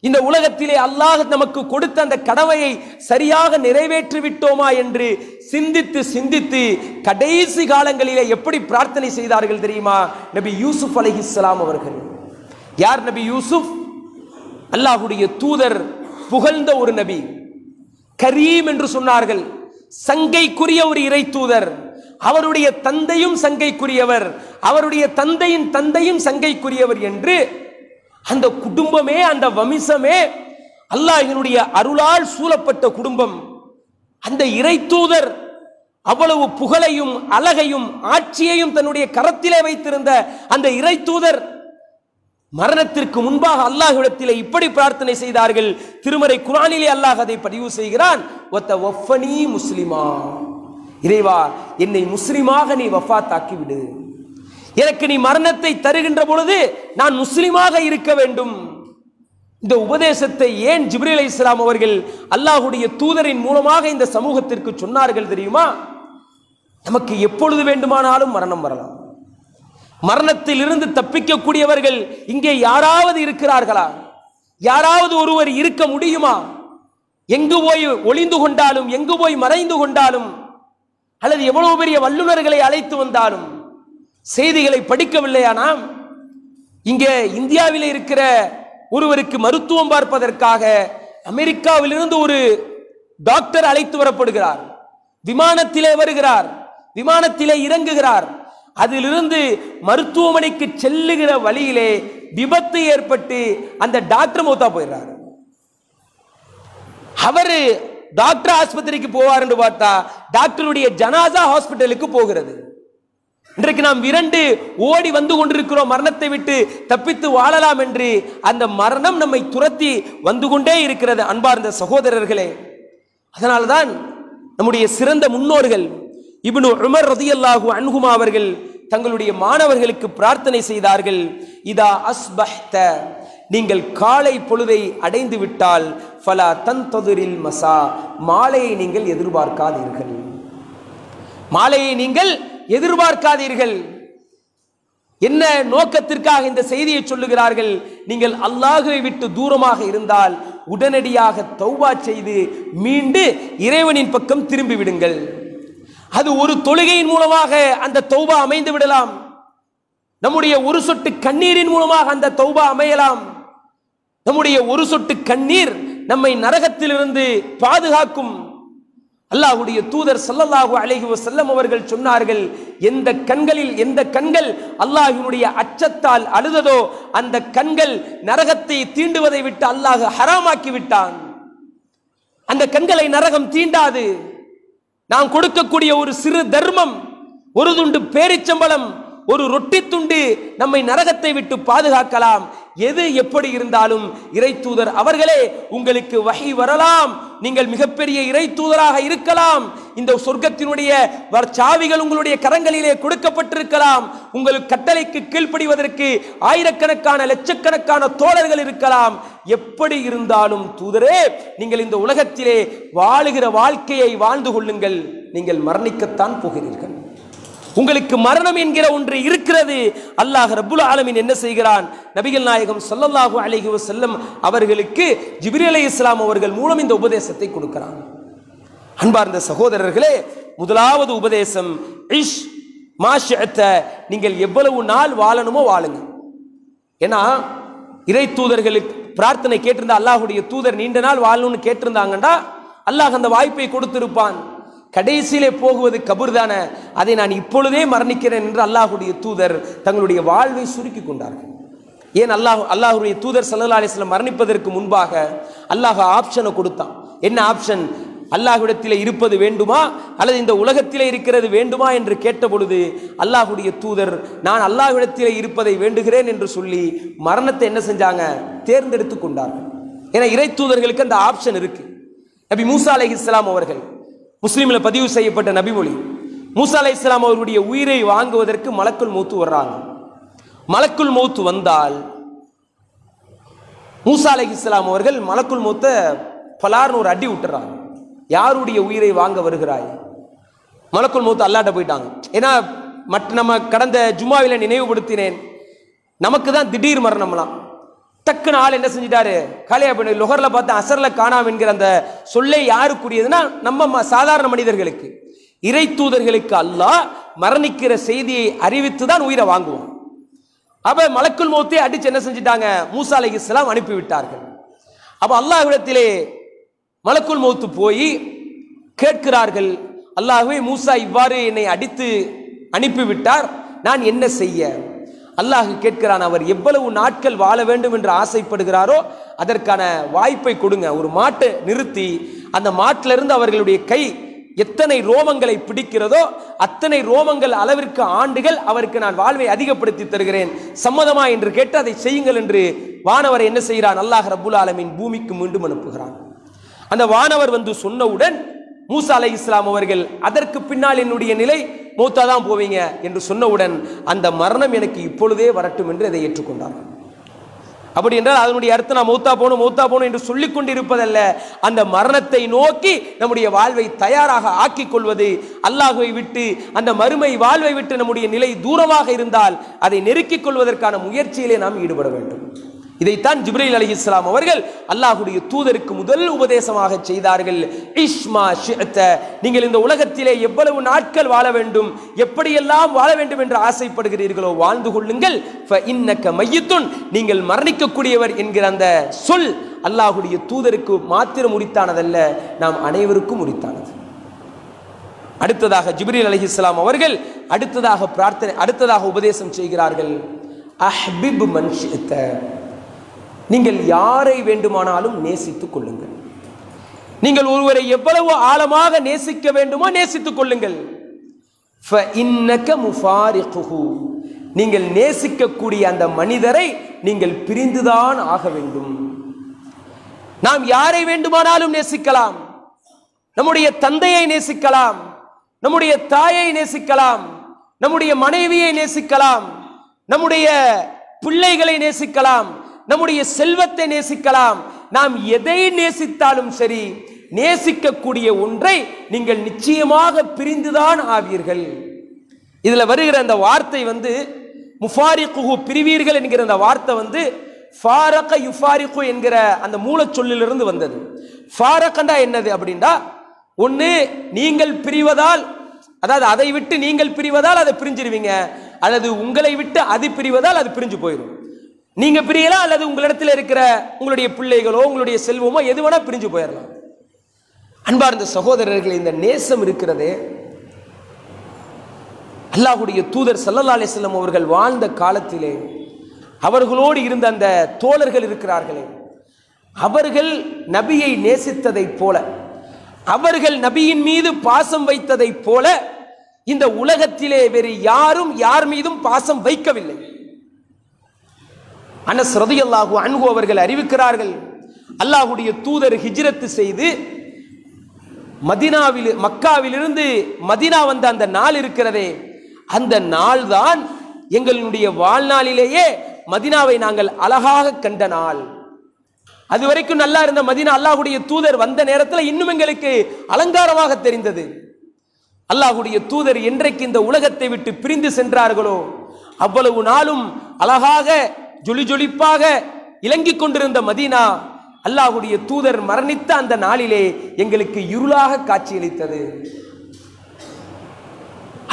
இந்த உலகத்திலே அல்லாஹ் நமக்கு கொடுத்த அந்த கடமையை சரியாக நிறைவேற்றி விட்டோமா என்று சிந்தித்து சிந்தித்து கடைசி காலங்களிலே எப்படி பிரார்த்தனை செய்தார்கள் தெரியுமா? நபி யூசுப் அலைஹிஸ்ஸலாம் அவர்கள். யார் நபி யூசுப்? அல்லாஹுடைய தூதர் புகழ்ந்த ஒரு நபி. கரீம் என்று சொன்னார்கள். சங்கைக்குரிய ஒரு இறை தூதர். அவருடைய தந்தையும் சங்கைக்குரியவர். அவருடைய தந்தையின் தந்தையும் சங்கைக்குரியவர் என்று அந்த குடும்பமே அந்த வம்சமே அல்லாஹினுடைய அருளால் சூழப்பட்ட குடும்பம். அந்த இறை தூதர் அவ்வளவு புகழையும் அழகையும் ஆட்சியையும் தன்னுடைய கரத்திலே வைத்திருந்த அந்த இறை தூதர் மரணத்திற்கு முன்பாக அல்லாஹ்விடத்திலே இப்படி பிரார்த்தனை செய்தார்கள். திருமறை குரானிலே அல்லாஹ் அதை பதிவு செய்கிறான். ஒத்த முஸ்லிமா. இறைவா என்னை முஸ்லிமாக நீ வஃபாத்தாக்கி விடு எனக்கு நீ மரணத்தை தருகின்ற பொழுது நான் முஸ்லிமாக இருக்க வேண்டும். இந்த உபதேசத்தை ஏன் ஜிப்ரி அலி இஸ்லாம் அவர்கள் அல்லாஹுடைய தூதரின் மூலமாக இந்த சமூகத்திற்கு சொன்னார்கள் தெரியுமா? நமக்கு எப்பொழுது வேண்டுமானாலும் மரணம் வரலாம். மரணத்தில் இருந்து தப்பிக்கக்கூடியவர்கள் இங்கே யாராவது இருக்கிறார்களா? யாராவது ஒருவர் இருக்க முடியுமா? எங்கு போய் ஒளிந்து கொண்டாலும் எங்கு போய் மறைந்து கொண்டாலும் அல்லது எவ்வளவு பெரிய வல்லுநர்களை அழைத்து வந்தாலும் செய்திகளை படிக்கவில்லையா நாம் இங்கே இந்தியாவில் இருக்கிற ஒருவருக்கு மருத்துவம் பார்ப்பதற்காக அமெரிக்காவிலிருந்து ஒரு டாக்டர் அழைத்து வரப்படுகிறார். விமானத்திலே வருகிறார். விமானத்திலே இறங்குகிறார். அதிலிருந்து மருத்துவமனைக்கு செல்லுகிற வழியிலே விபத்து ஏற்பட்டு அந்த டாக்டர் மௌத்தா போயிடுறாரு. அவரு டாக்டர் ஆஸ்பத்திரிக்கு போவார் என்று பார்த்தா டாக்டருடைய ஜனாசா ஹாஸ்பிட்டலுக்கு போகிறது. இன்றைக்கு நாம் இரண்டு ஓடி வந்து கொண்டிருக்கிறோம். மரணத்தை விட்டு தப்பித்து வாழலாம் என்று அந்த மரணம் நம்மை துரத்தி வந்து கொண்டே இருக்கிறது அன்பார்ந்த சகோதரர்களே. அதனால்தான் நம்முடைய சிறந்த முன்னோர்கள் இப்னு உமர் ரதியல்லாஹு அன்ஹுமா அவர்கள் தங்களுடைய மாணவர்களுக்கு பிரார்த்தனை செய்தார்கள். இதா அஸ்பஹ்த நீங்கள் காலை பொழுதை அடைந்து விட்டால் ஃபலா தொதிரில் மசா மாலையை நீங்கள் எதிர்பார்க்காதீர்கள். மாலையை நீங்கள் எதிர்பார்க்காதீர்கள். என்ன நோக்கத்திற்காக இந்த செய்தியை சொல்லுகிறார்கள்? நீங்கள் அல்லாஹுவை விட்டு தூரமாக இருந்தால் உடனடியாக தௌவா செய்து மீண்டு இறைவனின் பக்கம் திரும்பி விடுங்கள். அது ஒரு தொழுகையின் மூலமாக அந்த தௌபா அமைந்து விடலாம். நம்முடைய ஒரு சொட்டு கண்ணீரின் மூலமாக அந்த தௌபா அமையலாம். நம்முடைய ஒரு சொட்டு கண்ணீர் நம்மை நரகத்திலிருந்து பாதுகாக்கும் அல்லாஹ்வுடைய தூதர் சல்லல்லாஹு அலஹி வசல்லம் அவர்கள் சொன்னார்கள் எந்த கண்களில் எந்த கண்கள் அல்லாஹினுடைய அச்சத்தால் அழுததோ அந்த கண்கள் நரகத்தை தீண்டுவதை விட்டு அல்லாஹ் ஹராமாக்கி விட்டான். அந்த கண்களை நரகம் தீண்டாது. நாம் கொடுக்கக்கூடிய ஒரு சிறு தர்மம் ஒரு துண்டு பேரிச்சம்பளம் ஒரு ரொட்டி துண்டு நம்மை நரகத்தை விட்டு பாதுகாக்கலாம். எது எப்படி இருந்தாலும் இறை தூதர் அவர்களே உங்களுக்கு வகை வரலாம். நீங்கள் மிகப்பெரிய இறை தூதராக இருக்கலாம். இந்த சொர்க்கத்தினுடைய சாவிகள் உங்களுடைய கரங்களிலே கொடுக்கப்பட்டிருக்கலாம். உங்களுக்கு கட்டளைக்கு கீழ்ப்படிவதற்கு ஆயிரக்கணக்கான லட்சக்கணக்கான தோழர்கள் இருக்கலாம். எப்படி இருந்தாலும் தூதரே நீங்கள் இந்த உலகத்திலே வாழுகிற வாழ்க்கையை வாழ்ந்து கொள்ளுங்கள். நீங்கள் மரணிக்கத்தான் போகிறீர்கள். உங்களுக்கு மரணம் என்கிற ஒன்று இருக்கிறது. அல்லாஹ் ரபுல் ஆலமின் என்ன செய்கிறான்? நபிகள் நாயகம் சொல்லல்லாஹு அலைஹி வஸல்லம் அவர்களுக்கு ஜிபிரலி இஸ்லாம் அவர்கள் மூலம் இந்த உபதேசத்தை கொடுக்கிறான். அன்பார்ந்த சகோதரர்களே முதலாவது உபதேசம் இஷ் மாஷத்த நீங்கள் எவ்வளவு நாள் வாழணுமோ வாழுங்க. ஏன்னா இறை தூதர்களுக்கு பிரார்த்தனை கேட்டிருந்தா அல்லாஹுடைய தூதர் நீண்ட நாள் வாழணும்னு கேட்டிருந்தாங்கன்னா அல்லாஹ் அந்த வாய்ப்பை கொடுத்திருப்பான். கடைசியிலே போகுவது கபூர் தானே அதை நான் இப்பொழுதே மரணிக்கிறேன் என்று அல்லாஹுடைய தூதர் தங்களுடைய வாழ்வை சுருக்கி கொண்டார்கள். ஏன் அல்லாஹ் அல்லாஹுடைய தூதர் சல்லா அலிஸ்லம் மரணிப்பதற்கு முன்பாக அல்லாஹ் ஆப்ஷனை கொடுத்தான். என்ன ஆப்ஷன் அல்லாஹுடத்தில் இருப்பது வேண்டுமா? அல்லது இந்த உலகத்திலே இருக்கிறது வேண்டுமா என்று கேட்ட பொழுது அல்லாஹுடைய தூதர் நான் அல்லாஹுடத்தில் இருப்பதை வேண்டுகிறேன் என்று சொல்லி மரணத்தை என்ன செஞ்சாங்க? தேர்ந்தெடுத்து கொண்டார்கள். ஏன்னா இறை தூதர்களுக்கு அந்த ஆப்ஷன் இருக்கு. நபி மூசா அலைஹிஸ்ஸலாம் அவர்கள் முஸ்லீம்ல பதிவு செய்யப்பட்ட நபிமொழி மூசா அலைஹிஸ்ஸலாம் அவருடைய உயிரை வாங்குவதற்கு மலக்குள் மூத்து வர்றாங்க. மலக்குள் மூத்து வந்தால் மூசா அலைஹிஸ்ஸலாம் அவர்கள் மலக்குள் மூத்த பலார்னு ஒரு அடி விட்டுறாங்க. யாருடைய உயிரை வாங்க வருகிறாய்? மலக்குள் மூத்து அல்லாட்ட போயிட்டாங்க. ஏன்னா மற்ற நம்ம கடந்த ஜுமாவில நினைவுபடுத்தினேன். நமக்கு தான் திடீர் மரணம்லாம். டக்குன்னு ஆள் என்ன செஞ்சிட்டாரு? காலியா பண்ணி லுகரில் பார்த்து அசரில் காணாம் என்கிற அந்த சொல்லை யாருக்குரியதுன்னா நம்ம ம- சாதாரண மனிதர்களுக்கு. இறை தூதர்களுக்கு அல்லாஹ் மரணிக்கிற செய்தியை அறிவித்து தான் உயிரை வாங்குவோம் அப்ப மலக்குள் மௌத்தை அடிச்சு என்ன செஞ்சிட்டாங்க? மூசா அலைஹிஸ்ஸலாம் அனுப்பிவிட்டார்கள் விட்டார்கள். அப்ப அல்லாஹ்விடத்திலே மலக்குள் மௌத்து போய் கேட்கிறார்கள். அல்லாஹுவே மூசா இவ்வாறு என்னை அடித்து அனுப்பிவிட்டார் நான் என்ன செய்ய? அல்லாஹ் கேட்கிறான் அவர் எவ்வளவு நாட்கள் வாழ வேண்டும் என்று ஆசைப்படுகிறாரோ அதற்கான வாய்ப்பை கொடுங்க. ஒரு மாட்டை நிறுத்தி அந்த மாட்டிலிருந்து அவர்களுடைய கை எத்தனை ரோமங்களை பிடிக்கிறதோ அத்தனை ரோமங்கள் அளவிற்கு ஆண்டுகள் அவருக்கு நான் வாழ்வை அதிகப்படுத்தி தருகிறேன். சம்மதமா என்று கேட்டு அதை செய்யுங்கள் என்று வானவர் என்ன செய்கிறான்? அல்லாஹ் ரபுல் ஆலமின் பூமிக்கு மீண்டும் அனுப்புகிறான். அந்த வானவர் வந்து சொன்னவுடன் மூசா அலை இஸ்லாம் அவர்கள் அதற்கு பின்னால் என்னுடைய நிலை மூத்தா தான் போவீங்க என்று சொன்னவுடன் அந்த மரணம் எனக்கு இப்பொழுதே வரட்டும் என்று அதை ஏற்றுக்கொண்டார். அப்படி என்றால் அதனுடைய அர்த்தம் நான் மூத்தா போகணும் மூத்தா போகணும் என்று சொல்லிக் கொண்டிருப்பதல்ல. அந்த மரணத்தை நோக்கி நம்முடைய வாழ்வை தயாராக ஆக்கிக் கொள்வது அல்லாஹுவை விட்டு அந்த மறுமை வாழ்வை விட்டு நம்முடைய நிலை தூரமாக இருந்தால் அதை நெருக்கிக் கொள்வதற்கான முயற்சியிலே நாம் ஈடுபட வேண்டும். இதைத்தான் ஜிப்ரீல் இஸ்லாம் அவர்கள் அல்லாஹுடைய தூதருக்கு முதல் உபதேசமாக செய்தார்கள். இஷ்மா ஷிஅத்த நீங்கள் இந்த உலகத்திலே எவ்வளவு நாட்கள் வாழ வேண்டும் எப்படியெல்லாம் வாழ வேண்டும் என்று ஆசைப்படுகிறீர்களோ வாழ்ந்து கொள்ளுங்கள். ஃப இன்னக்க மையத்துன் நீங்கள் மரணிக்கக்கூடியவர் என்கிற அந்த சொல் அல்லாஹுடைய தூதருக்கு மாத்திரம் உரித்தானதல்ல நாம் அனைவருக்கும் உரித்தானது. அடுத்ததாக ஜிப்ரீல் அலைஹிஸ்ஸலாம் அவர்கள் அடுத்ததாக பிரார்த்தனை அடுத்ததாக உபதேசம் செய்கிறார்கள். அஹ்பிப் மன்ஷித்த நீங்கள் யாரை வேண்டுமானாலும் நேசித்துக் கொள்ளுங்கள். நீங்கள் ஒருவரை எவ்வளவு ஆழமாக நேசிக்க வேண்டுமோ நேசித்துக் கொள்ளுங்கள். நீங்கள் நேசிக்கக்கூடிய அந்த மனிதரை நீங்கள் பிரிந்துதான் ஆக வேண்டும். நாம் யாரை வேண்டுமானாலும் நேசிக்கலாம். நம்முடைய தந்தையை நேசிக்கலாம். நம்முடைய தாயை நேசிக்கலாம். நம்முடைய மனைவியை நேசிக்கலாம். நம்முடைய பிள்ளைகளை நேசிக்கலாம். நம்முடைய செல்வத்தை நேசிக்கலாம். நாம் எதை நேசித்தாலும் சரி நேசிக்கக்கூடிய ஒன்றை நீங்கள் நிச்சயமாக பிரிந்துதான் ஆவீர்கள். இதில் வருகிற அந்த வார்த்தை வந்து முஃபாரிகுஹு பிரிவீர்கள் என்கிற அந்த வார்த்தை வந்து ஃபாரக யுஃபாரிகு என்கிற அந்த மூலச்சொல்லிலிருந்து வந்தது. ஃபாரக்கண்டா என்னது அப்படின்னா ஒன்று நீங்கள் பிரிவதால் அதாவது அதை விட்டு நீங்கள் பிரிவதால் அதை பிரிஞ்சிருவீங்க. அல்லது உங்களை விட்டு அது பிரிவதால் அது பிரிஞ்சு போயிடும் நீங்க பிரியலாம் அல்லது உங்களிடத்தில் இருக்கிற உங்களுடைய பிள்ளைகளோ உங்களுடைய செல்வமோ எது வேணா பிரிஞ்சு போயிடலாம் அன்பார்ந்த சகோதரர்கள் இந்த நேசம் இருக்கிறதே அல்லாஹுடைய தூதர் சல்லல்லா அலிஸ்லம் அவர்கள் வாழ்ந்த காலத்திலே அவர்களோடு இருந்த அந்த தோழர்கள் இருக்கிறார்களே. அவர்கள் நபியை நேசித்ததைப் போல அவர்கள் நபியின் மீது பாசம் வைத்ததைப் போல இந்த உலகத்திலே வேறு யாரும் யார் மீதும் பாசம் வைக்கவில்லை. அனஸ் ரதியல்லாஹு அன்ஹு அவர்கள் அறிவிக்கிறார்கள். அல்லாஹுடைய தூதர் ஹிஜ்ரத்து செய்து மதினாவில் மக்காவிலிருந்து மதினா வந்த அந்த நாள் இருக்கிறதே. அந்த நாள் தான் எங்களுடைய வாழ்நாளிலேயே மதினாவை நாங்கள் அழகாக கண்ட நாள். அது வரைக்கும் நல்லா இருந்த மதினா அல்லாஹுடைய தூதர் வந்த நேரத்தில் இன்னும் எங்களுக்கு அலங்காரமாக தெரிந்தது. அல்லாஹுடைய தூதர் என்றைக்கு இந்த உலகத்தை விட்டு பிரிந்து சென்றார்களோ அவ்வளவு நாளும் அழகாக ஜொலி ஜொலிப்பாக இலங்கிக் கொண்டிருந்த மதீனா அல்லாஹுடைய தூதர் மரணித்த அந்த நாளிலே எங்களுக்கு இருளாக காட்சியளித்தது.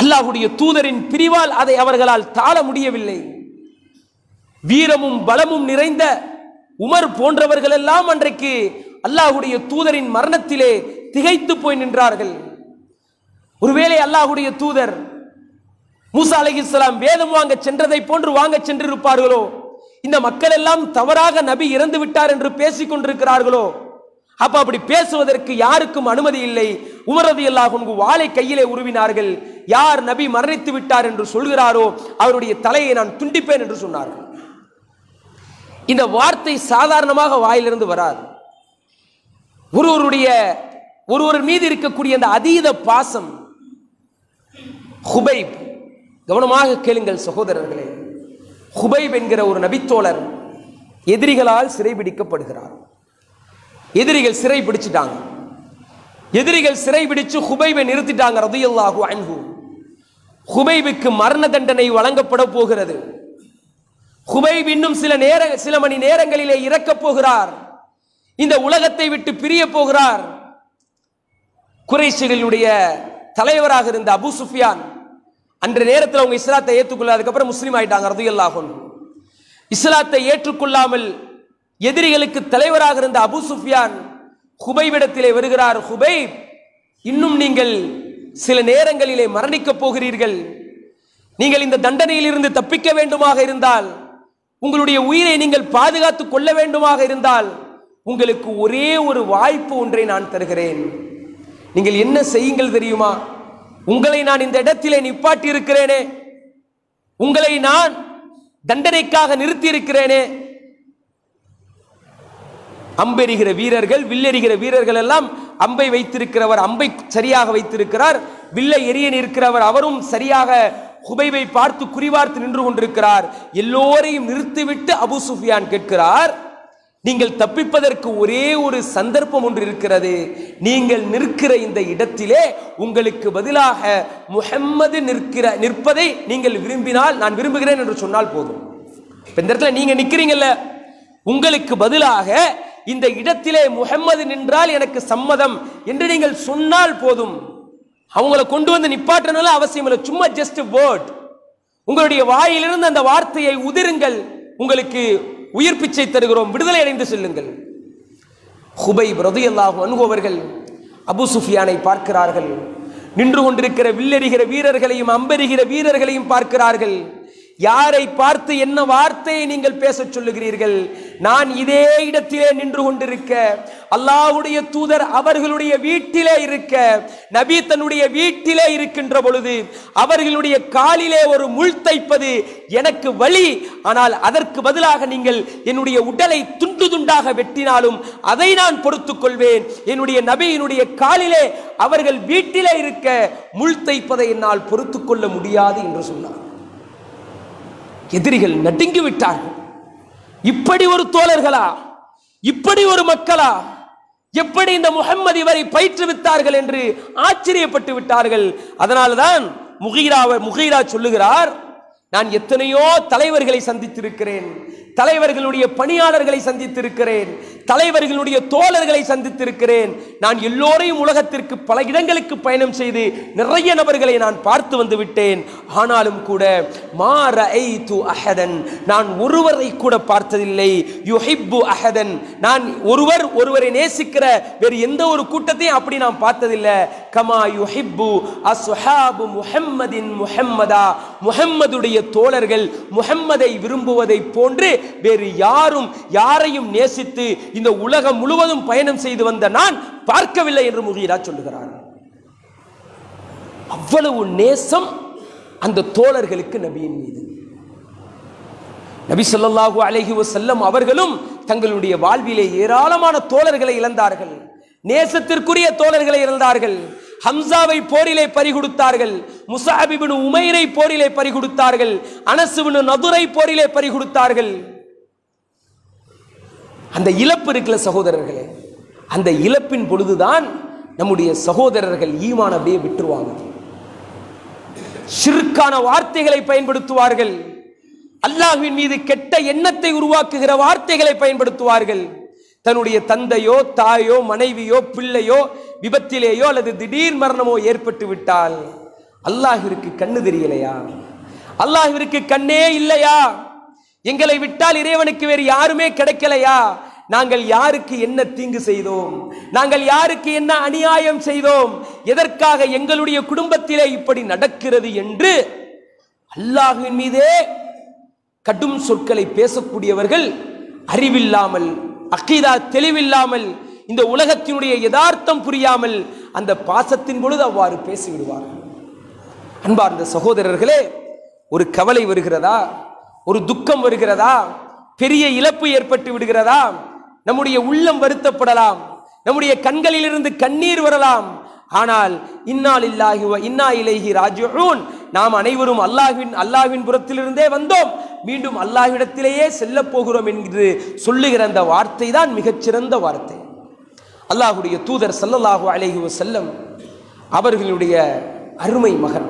அல்லாஹுடைய தூதரின் பிரிவால் அதை அவர்களால் தாழ முடியவில்லை. வீரமும் பலமும் நிறைந்த உமர் போன்றவர்கள் எல்லாம் அன்றைக்கு அல்லாஹுடைய தூதரின் மரணத்திலே திகைத்து போய் நின்றார்கள். ஒருவேளை அல்லாஹுடைய தூதர் மூசா அலைஹிஸ்ஸலாம் வேதம் வாங்க சென்றதை போன்று வாங்க சென்றிருப்பார்களோ? இந்த மக்கள் எல்லாம் தவறாக நபி இறந்து விட்டார் என்று பேசிக் கொண்டிருக்கிறார்களோ? அப்ப அப்படி பேசுவதற்கு யாருக்கும் அனுமதி இல்லை. உமரது அல்லாஹ் வாளை கையிலே உருவினார்கள். யார் நபி மரணித்து விட்டார் என்று சொல்கிறாரோ அவருடைய தலையை நான் துண்டிப்பேன் என்று சொன்னார்கள். இந்த வார்த்தை சாதாரணமாக வாயிலிருந்து வராது. ஒருவருடைய ஒருவர் மீது இருக்கக்கூடிய அந்த அதீத பாசம் ஹுபைப் கவனமாக கேளுங்கள் சகோதரர்களே. ஹுபைப் என்கிற ஒரு நபித்தோழர் எதிரிகளால் சிறைபிடிக்கப்படுகிறார் எதிரிகள் சிறை பிடிச்சிட்டாங்க. எதிரிகள் சிறை பிடிச்சு ஹுபைபை நிறுத்திட்டாங்க ரதியல்லாஹு அன்பு ஹுபைபுக்கு மரண தண்டனை வழங்கப்பட போகிறது. ஹுபைப் இன்னும் சில நேர சில மணி நேரங்களிலே இறக்கப் போகிறார். இந்த உலகத்தை விட்டு பிரிய போகிறார். குறைஷிகளுடைய தலைவராக இருந்த அபு சுஃபியான் அன்ற நேரத்தில் அவங்க இஸ்லாத்தை ஏற்றுக்கொள்ள அதுக்கப்புறம் முஸ்லீம் ஆயிட்டாங்க ரதியல்லாஹு இஸ்லாத்தை ஏற்றுக்கொள்ளாமல் எதிரிகளுக்கு தலைவராக இருந்த அபு சுஃபியான் ஹுபைவிடத்திலே வருகிறார் ஹுபை இன்னும் நீங்கள் சில நேரங்களிலே மரணிக்கப் போகிறீர்கள். நீங்கள் இந்த தண்டனையிலிருந்து தப்பிக்க வேண்டுமாக இருந்தால் உங்களுடைய உயிரை நீங்கள் பாதுகாத்துக் கொள்ள வேண்டுமாக இருந்தால் உங்களுக்கு ஒரே ஒரு வாய்ப்பு ஒன்றை நான் தருகிறேன். நீங்கள் என்ன செய்யுங்கள் தெரியுமா? உங்களை நான் இந்த இடத்திலே நிப்பாட்டி இருக்கிறேனே உங்களை நான் தண்டனைக்காக நிறுத்தி இருக்கிறேனே அம்பெறிகிற வீரர்கள் வில்லெறிகிற வீரர்கள் எல்லாம் அம்பை வைத்திருக்கிறவர் அம்பை சரியாக வைத்திருக்கிறார். வில்லை எரிய நிற்கிறவர் அவரும் சரியாக குபைவை பார்த்து குறிவார்த்து நின்று கொண்டிருக்கிறார். எல்லோரையும் நிறுத்திவிட்டு அபு சுஃபியான் கேட்கிறார். நீங்கள் தப்பிப்பதற்கு ஒரே ஒரு சந்தர்ப்பம் ஒன்று இருக்கிறது. நீங்கள் நிற்கிற இந்த இடத்திலே உங்களுக்கு பதிலாக முஹம்மது நிற்கிற நிற்பதை நீங்கள் விரும்பினால் நான் விரும்புகிறேன் என்று சொன்னால் போதும். இப்போ இந்த இடத்துல நீங்க நிற்கிறீங்கல்ல உங்களுக்கு பதிலாக இந்த இடத்திலே முஹம்மது நின்றால் எனக்கு சம்மதம் என்று நீங்கள் சொன்னால் போதும். அவங்கள கொண்டு வந்து நிப்பாட்டனால அவசியம் இல்லை. சும்மா ஜஸ்ட் வேர்ட் உங்களுடைய வாயிலிருந்து அந்த வார்த்தையை உதிருங்கள். உங்களுக்கு உயிர் பிச்சை தருகிறோம். விடுதலை அடைந்து செல்லுங்கள். ஹுபை ரதியல்லாஹு அனுபவர்கள் அபு சுஃபியானை பார்க்கிறார்கள். நின்று கொண்டிருக்கிற வில்லெறிகிற வீரர்களையும் அம்பெறிகிற வீரர்களையும் பார்க்கிறார்கள். யாரை பார்த்து என்ன வார்த்தையை நீங்கள் பேச சொல்லுகிறீர்கள்? நான் இதே இடத்திலே நின்று கொண்டிருக்க அல்லாஹ்வுடைய தூதர் அவர்களுடைய வீட்டிலே இருக்க நபி தன்னுடைய வீட்டிலே இருக்கின்ற பொழுது அவர்களுடைய காலிலே ஒரு முள் தைப்பது எனக்கு வழி. ஆனால் அதற்கு பதிலாக நீங்கள் என்னுடைய உடலை துண்டு துண்டாக வெட்டினாலும் அதை நான் பொறுத்துக் கொள்வேன். என்னுடைய நபியினுடைய காலிலே அவர்கள் வீட்டிலே இருக்க முள் தைப்பதை என்னால் பொறுத்துக் கொள்ள முடியாது என்று சொன்னார். எதிரிகள் நடுங்கி விட்டார்கள். இப்படி ஒரு தோழர்களா? இப்படி ஒரு மக்களா? எப்படி இந்த முகம்மது இவரை பயிற்றுவித்தார்கள் என்று ஆச்சரியப்பட்டு விட்டார்கள்? அதனால்தான் முகீராவை முகீரா சொல்லுகிறார் நான் எத்தனையோ தலைவர்களை சந்தித்திருக்கிறேன் தலைவர்களுடைய பணியாளர்களை சந்தித்திருக்கிறேன் தலைவர்களுடைய தோழர்களை சந்தித்திருக்கிறேன். நான் எல்லோரையும் உலகத்திற்கு பல இடங்களுக்கு பயணம் செய்து நிறைய நபர்களை நான் பார்த்து வந்து விட்டேன். ஆனாலும் கூட மாற அஹதன். நான் ஒருவரை கூட பார்த்ததில்லை. யுஹிப்பு அஹதன். நான் ஒருவர் ஒருவரை நேசிக்கிற வேறு எந்த ஒரு கூட்டத்தையும் அப்படி நான் பார்த்ததில்லை. கமா யுஹிப்பு அஸ்ஹாபு முஹம்மதின் முஹம்மதா. முஹம்மதுடைய தோழர்கள் முகம்மதை விரும்புவதை போன்று வேறு யாரும் யாரையும் நேசித்து இந்த உலகம் முழுவதும் பயணம் செய்து வந்த நான் பார்க்கவில்லை என்று முகீரா சொல்லுகிறார். அவ்வளவு நேசம் அந்த தோழர்களுக்கு நபியின் மீது. நபி ஸல்லல்லாஹு அலஹி வசல்லம் அவர்களும் தங்களுடைய வாழ்விலே ஏராளமான தோழர்களை இழந்தார்கள். நேசத்திற்குரிய தோழர்களை இழந்தார்கள். ஹம்சாவை போரிலே பறிகொடுத்தார்கள் முசாஹிபின் உமைரை போரிலே பறிகொடுத்தார்கள் அனசுவின் நதுரை போரிலே பறிகொடுத்தார்கள். அந்த இழப்பு இருக்கிற சகோதரர்களே அந்த இழப்பின் பொழுதுதான் நம்முடைய சகோதரர்கள் ஈமான் அப்படியே விட்டுருவாங்க. ஷிர்கான வார்த்தைகளை பயன்படுத்துவார்கள். அல்லாஹுவின் மீது கெட்ட எண்ணத்தை உருவாக்குகிற வார்த்தைகளை பயன்படுத்துவார்கள். தன்னுடைய தந்தையோ தாயோ மனைவியோ பிள்ளையோ விபத்திலேயோ அல்லது திடீர் மரணமோ ஏற்பட்டு விட்டால் அல்லாஹிற்கு கண்ணு தெரியலையா? அல்லாஹிற்கு கண்ணே இல்லையா? எங்களை விட்டால் இறைவனுக்கு வேறு யாருமே கிடைக்கலையா? நாங்கள் யாருக்கு என்ன தீங்கு செய்தோம்? நாங்கள் யாருக்கு என்ன அநியாயம் செய்தோம்? எதற்காக எங்களுடைய குடும்பத்திலே இப்படி நடக்கிறது என்று அல்லாஹின் மீதே கடும் சொற்களை பேசக்கூடியவர்கள் அறிவில்லாமல் அக்கீதா தெளிவில்லாமல் இந்த உலகத்தினுடைய யதார்த்தம் புரியாமல் அந்த பாசத்தின் பொழுது அவ்வாறு பேசிவிடுவார்கள் அன்பார்ந்த சகோதரர்களே ஒரு கவலை வருகிறதா? ஒரு துக்கம் வருகிறதா? பெரிய இழப்பு ஏற்பட்டு விடுகிறதா? நம்முடைய உள்ளம் வருத்தப்படலாம். நம்முடைய கண்களிலிருந்து கண்ணீர் வரலாம். ஆனால் இன்னால் இல்லாஹி இன்னா இலேஹி ராஜூன் நாம் அனைவரும் அல்லாஹின் அல்லாஹின் புறத்திலிருந்தே வந்தோம். மீண்டும் அல்லாஹ்விடத்திலேயே செல்ல போகிறோம் என்று சொல்லுகிற அந்த வார்த்தை தான் மிகச்சிறந்த வார்த்தை. அல்லாஹுடைய தூதர் சல்லல்லாஹு அலேஹி செல்லம் அவர்களுடைய அருமை மகன்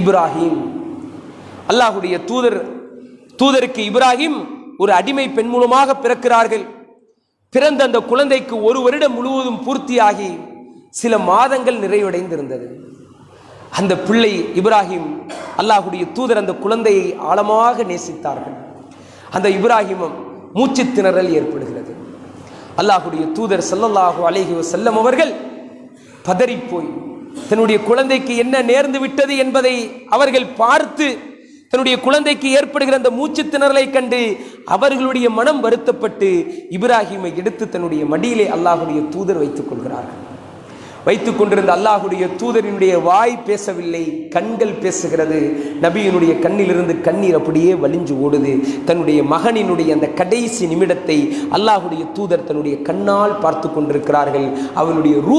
இப்ராஹிம். அல்லாஹுடைய தூதர் தூதருக்கு இப்ராஹிம் ஒரு அடிமை பெண் மூலமாக பிறக்கிறார்கள். பிறந்த அந்த குழந்தைக்கு ஒரு வருடம் முழுவதும் பூர்த்தியாகி சில மாதங்கள் நிறைவடைந்திருந்தது. அந்த பிள்ளை இப்ராஹிம் அல்லாஹுடைய தூதர் அந்த குழந்தையை ஆழமாக நேசித்தார்கள். அந்த இப்ராஹிமும் மூச்சு திணறல் ஏற்படுகிறது. அல்லாஹுடைய தூதர் ஸல்லல்லாஹு அலைஹி செல்லம் அவர்கள் பதறிப்போய் தன்னுடைய குழந்தைக்கு என்ன நேர்ந்து விட்டது என்பதை அவர்கள் பார்த்து தன்னுடைய குழந்தைக்கு ஏற்படுகிற அந்த மூச்சு திணறலை கண்டு அவர்களுடைய மனம் வருத்தப்பட்டு இப்ராஹிமை எடுத்து தன்னுடைய மடியிலே அல்லாஹுடைய தூதர் வைத்துக் கொள்கிறார்கள். வைத்துக் கொண்டிருந்த அல்லாஹுடைய தூதரினுடைய வாய் பேசவில்லை கண்கள் பேசுகிறது. நபியினுடைய கண்ணிலிருந்து கண்ணீர் அப்படியே வலிஞ்சு ஓடுது. தன்னுடைய மகனினுடைய அந்த கடைசி நிமிடத்தை அல்லாஹுடைய தூதர் தன்னுடைய கண்ணால் பார்த்து கொண்டிருக்கிறார்கள். அவனுடைய ரூ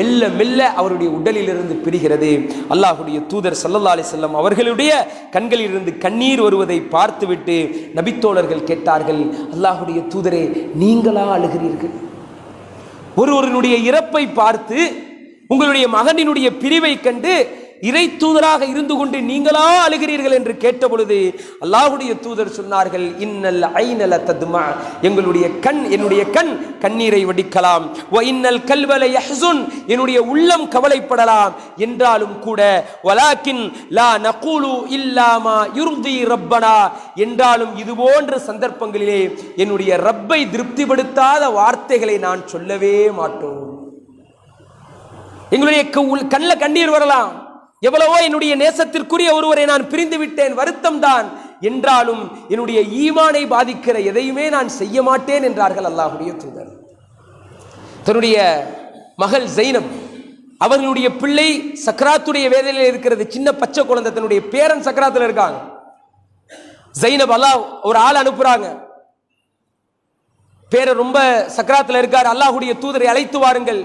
மெல்ல மெல்ல அவருடைய உடலிலிருந்து பிரிகிறது. அல்லாஹுடைய தூதர் சல்லல்லா அலிசல்லம் அவர்களுடைய கண்களிலிருந்து கண்ணீர் வருவதை பார்த்துவிட்டு நபித்தோழர்கள் கேட்டார்கள் அல்லாஹுடைய தூதரே நீங்களா அழுகிறீர்கள்? ஒருவருடைய இறப்பை பார்த்து உங்களுடைய மகனினுடைய பிரிவை கண்டு இறை தூதராக இருந்து கொண்டு நீங்களா அழுகிறீர்கள் என்று கேட்டபொழுது அல்லாஹுடைய தூதர் சொன்னார்கள் இன்னல் ஐநல ததுமா எங்களுடைய கண் என்னுடைய கண் கண்ணீரை வடிக்கலாம். இன்னல் கல்வலை யஹ்சுன் என்னுடைய உள்ளம் கவலைப்படலாம் என்றாலும் கூட வலாக்கின் லா நகூலு இல்லாமா யுர்தி ரப்பனா. என்றாலும் இது போன்ற சந்தர்ப்பங்களிலே என்னுடைய ரப்பை திருப்திப்படுத்தாத வார்த்தைகளை நான் சொல்லவே மாட்டோம். எங்களுடைய கண்ணில் கண்ணீர் வரலாம். எவ்வளவோ என்னுடைய நேசத்திற்குரிய ஒருவரை நான் பிரிந்து விட்டேன் வருத்தம் தான். என்றாலும் என்னுடைய ஈமானை பாதிக்கிற எதையுமே நான் செய்ய மாட்டேன் என்றார்கள் அல்லாஹுடைய தூதர். தன்னுடைய மகள் ஜைனப் அவர்களுடைய பிள்ளை சக்கராத்துடைய வேதனையில் இருக்கிறது. சின்ன பச்சை குழந்தை தன்னுடைய பேரன் சக்கராத்துல இருக்காங்க. ஜைனப் அல்லாஹ் ஒரு ஆள் அனுப்புறாங்க. பேரை ரொம்ப சக்கராத்துல இருக்கார். அல்லாஹுடைய தூதரை அழைத்து வாருங்கள்.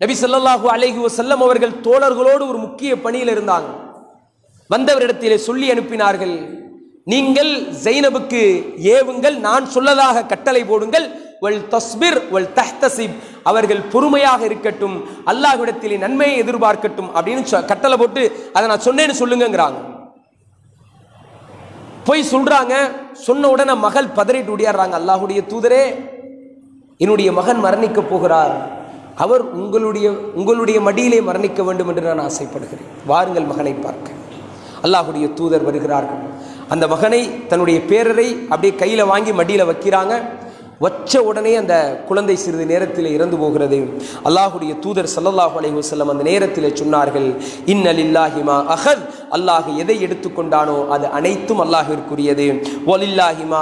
நபி சொல்லாஹூ அலைஹி வசல்லம் அவர்கள் தோழர்களோடு ஒரு முக்கிய பணியில் இருந்தாங்க. வந்தவரிடத்திலே சொல்லி அனுப்பினார்கள் நீங்கள் ஜைனபுக்கு ஏவுங்கள் நான் சொல்லதாக கட்டளை போடுங்கள். வல் தஸ்பிர் வல் தஹ்தசிப் அவர்கள் பொறுமையாக இருக்கட்டும் அல்லாஹ்விடத்திலே நன்மையை எதிர்பார்க்கட்டும் அப்படின்னு சொ- கட்டளை போட்டு அதை நான் சொன்னேன்னு சொல்லுங்கிறாங்க போய் சொல்றாங்க சொன்ன உடனே மகள் பதறிட்டு ஓடியாடுறாங்க. அல்லாஹுடைய தூதரே என்னுடைய மகன் மரணிக்க போகிறார். அவர் உங்களுடைய உங்களுடைய மடியிலே மரணிக்க வேண்டும் என்று நான் ஆசைப்படுகிறேன். வாருங்கள் மகனை பார்க்க. அல்லாஹுடைய தூதர் வருகிறார்கள். அந்த மகனை தன்னுடைய பேரரை அப்படியே கையில் வாங்கி மடியில் வைக்கிறாங்க. வச்ச உடனே அந்த குழந்தை சிறிது நேரத்தில் இறந்து போகிறது. அல்லாஹுடைய தூதர் ஸல்லல்லாஹு அலைஹி செல்லம் அந்த நேரத்தில் சொன்னார்கள் இன்னல் இல்லாஹிமா அஹத். அல்லாஹ் எதை எடுத்துக்கொண்டானோ அது அனைத்தும் அல்லாஹிற்குரியது. ஒலில்லாஹிமா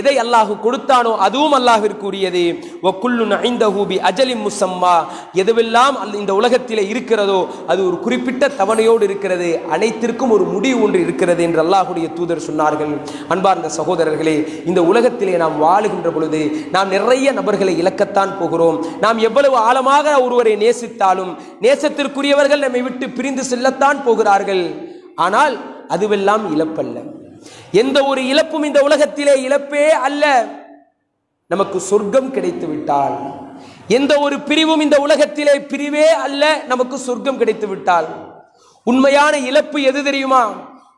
எதை அல்லாஹ் கொடுத்தானோ அதுவும் அல்லாஹிற்குரியது. ஒக்குள்ளு நைந்த ஹூபி அஜலி முசம்மா. எதுவெல்லாம் இந்த உலகத்தில் இருக்கிறதோ அது ஒரு குறிப்பிட்ட தவணையோடு இருக்கிறது. அனைத்திற்கும் ஒரு முடிவு ஒன்று இருக்கிறது என்று அல்லாஹுடைய தூதர் சொன்னார்கள். அன்பார்ந்த சகோதரர்களே இந்த உலகத்திலே நாம் வாழுகின்ற பொழுது நாம் நிறைய நபர்களை இழக்கத்தான் போகிறோம். நாம் எவ்வளவு ஆழமாக ஒருவரை நேசித்தாலும் நேசத்திற்குரியவர்கள் நம்மை விட்டு பிரிந்து செல்லத்தான் போகிறார்கள். ஆனால் அதுவெல்லாம் இழப்பல்ல. எந்த ஒரு இழப்பும் இந்த உலகத்திலே இழப்பே அல்ல. நமக்கு சொர்க்கம் கிடைத்து விட்டால் எந்த ஒரு பிரிவும் இந்த உலகத்திலே பிரிவே அல்ல நமக்கு சொர்க்கம் கிடைத்து விட்டால் உண்மையான இழப்பு எது தெரியுமா?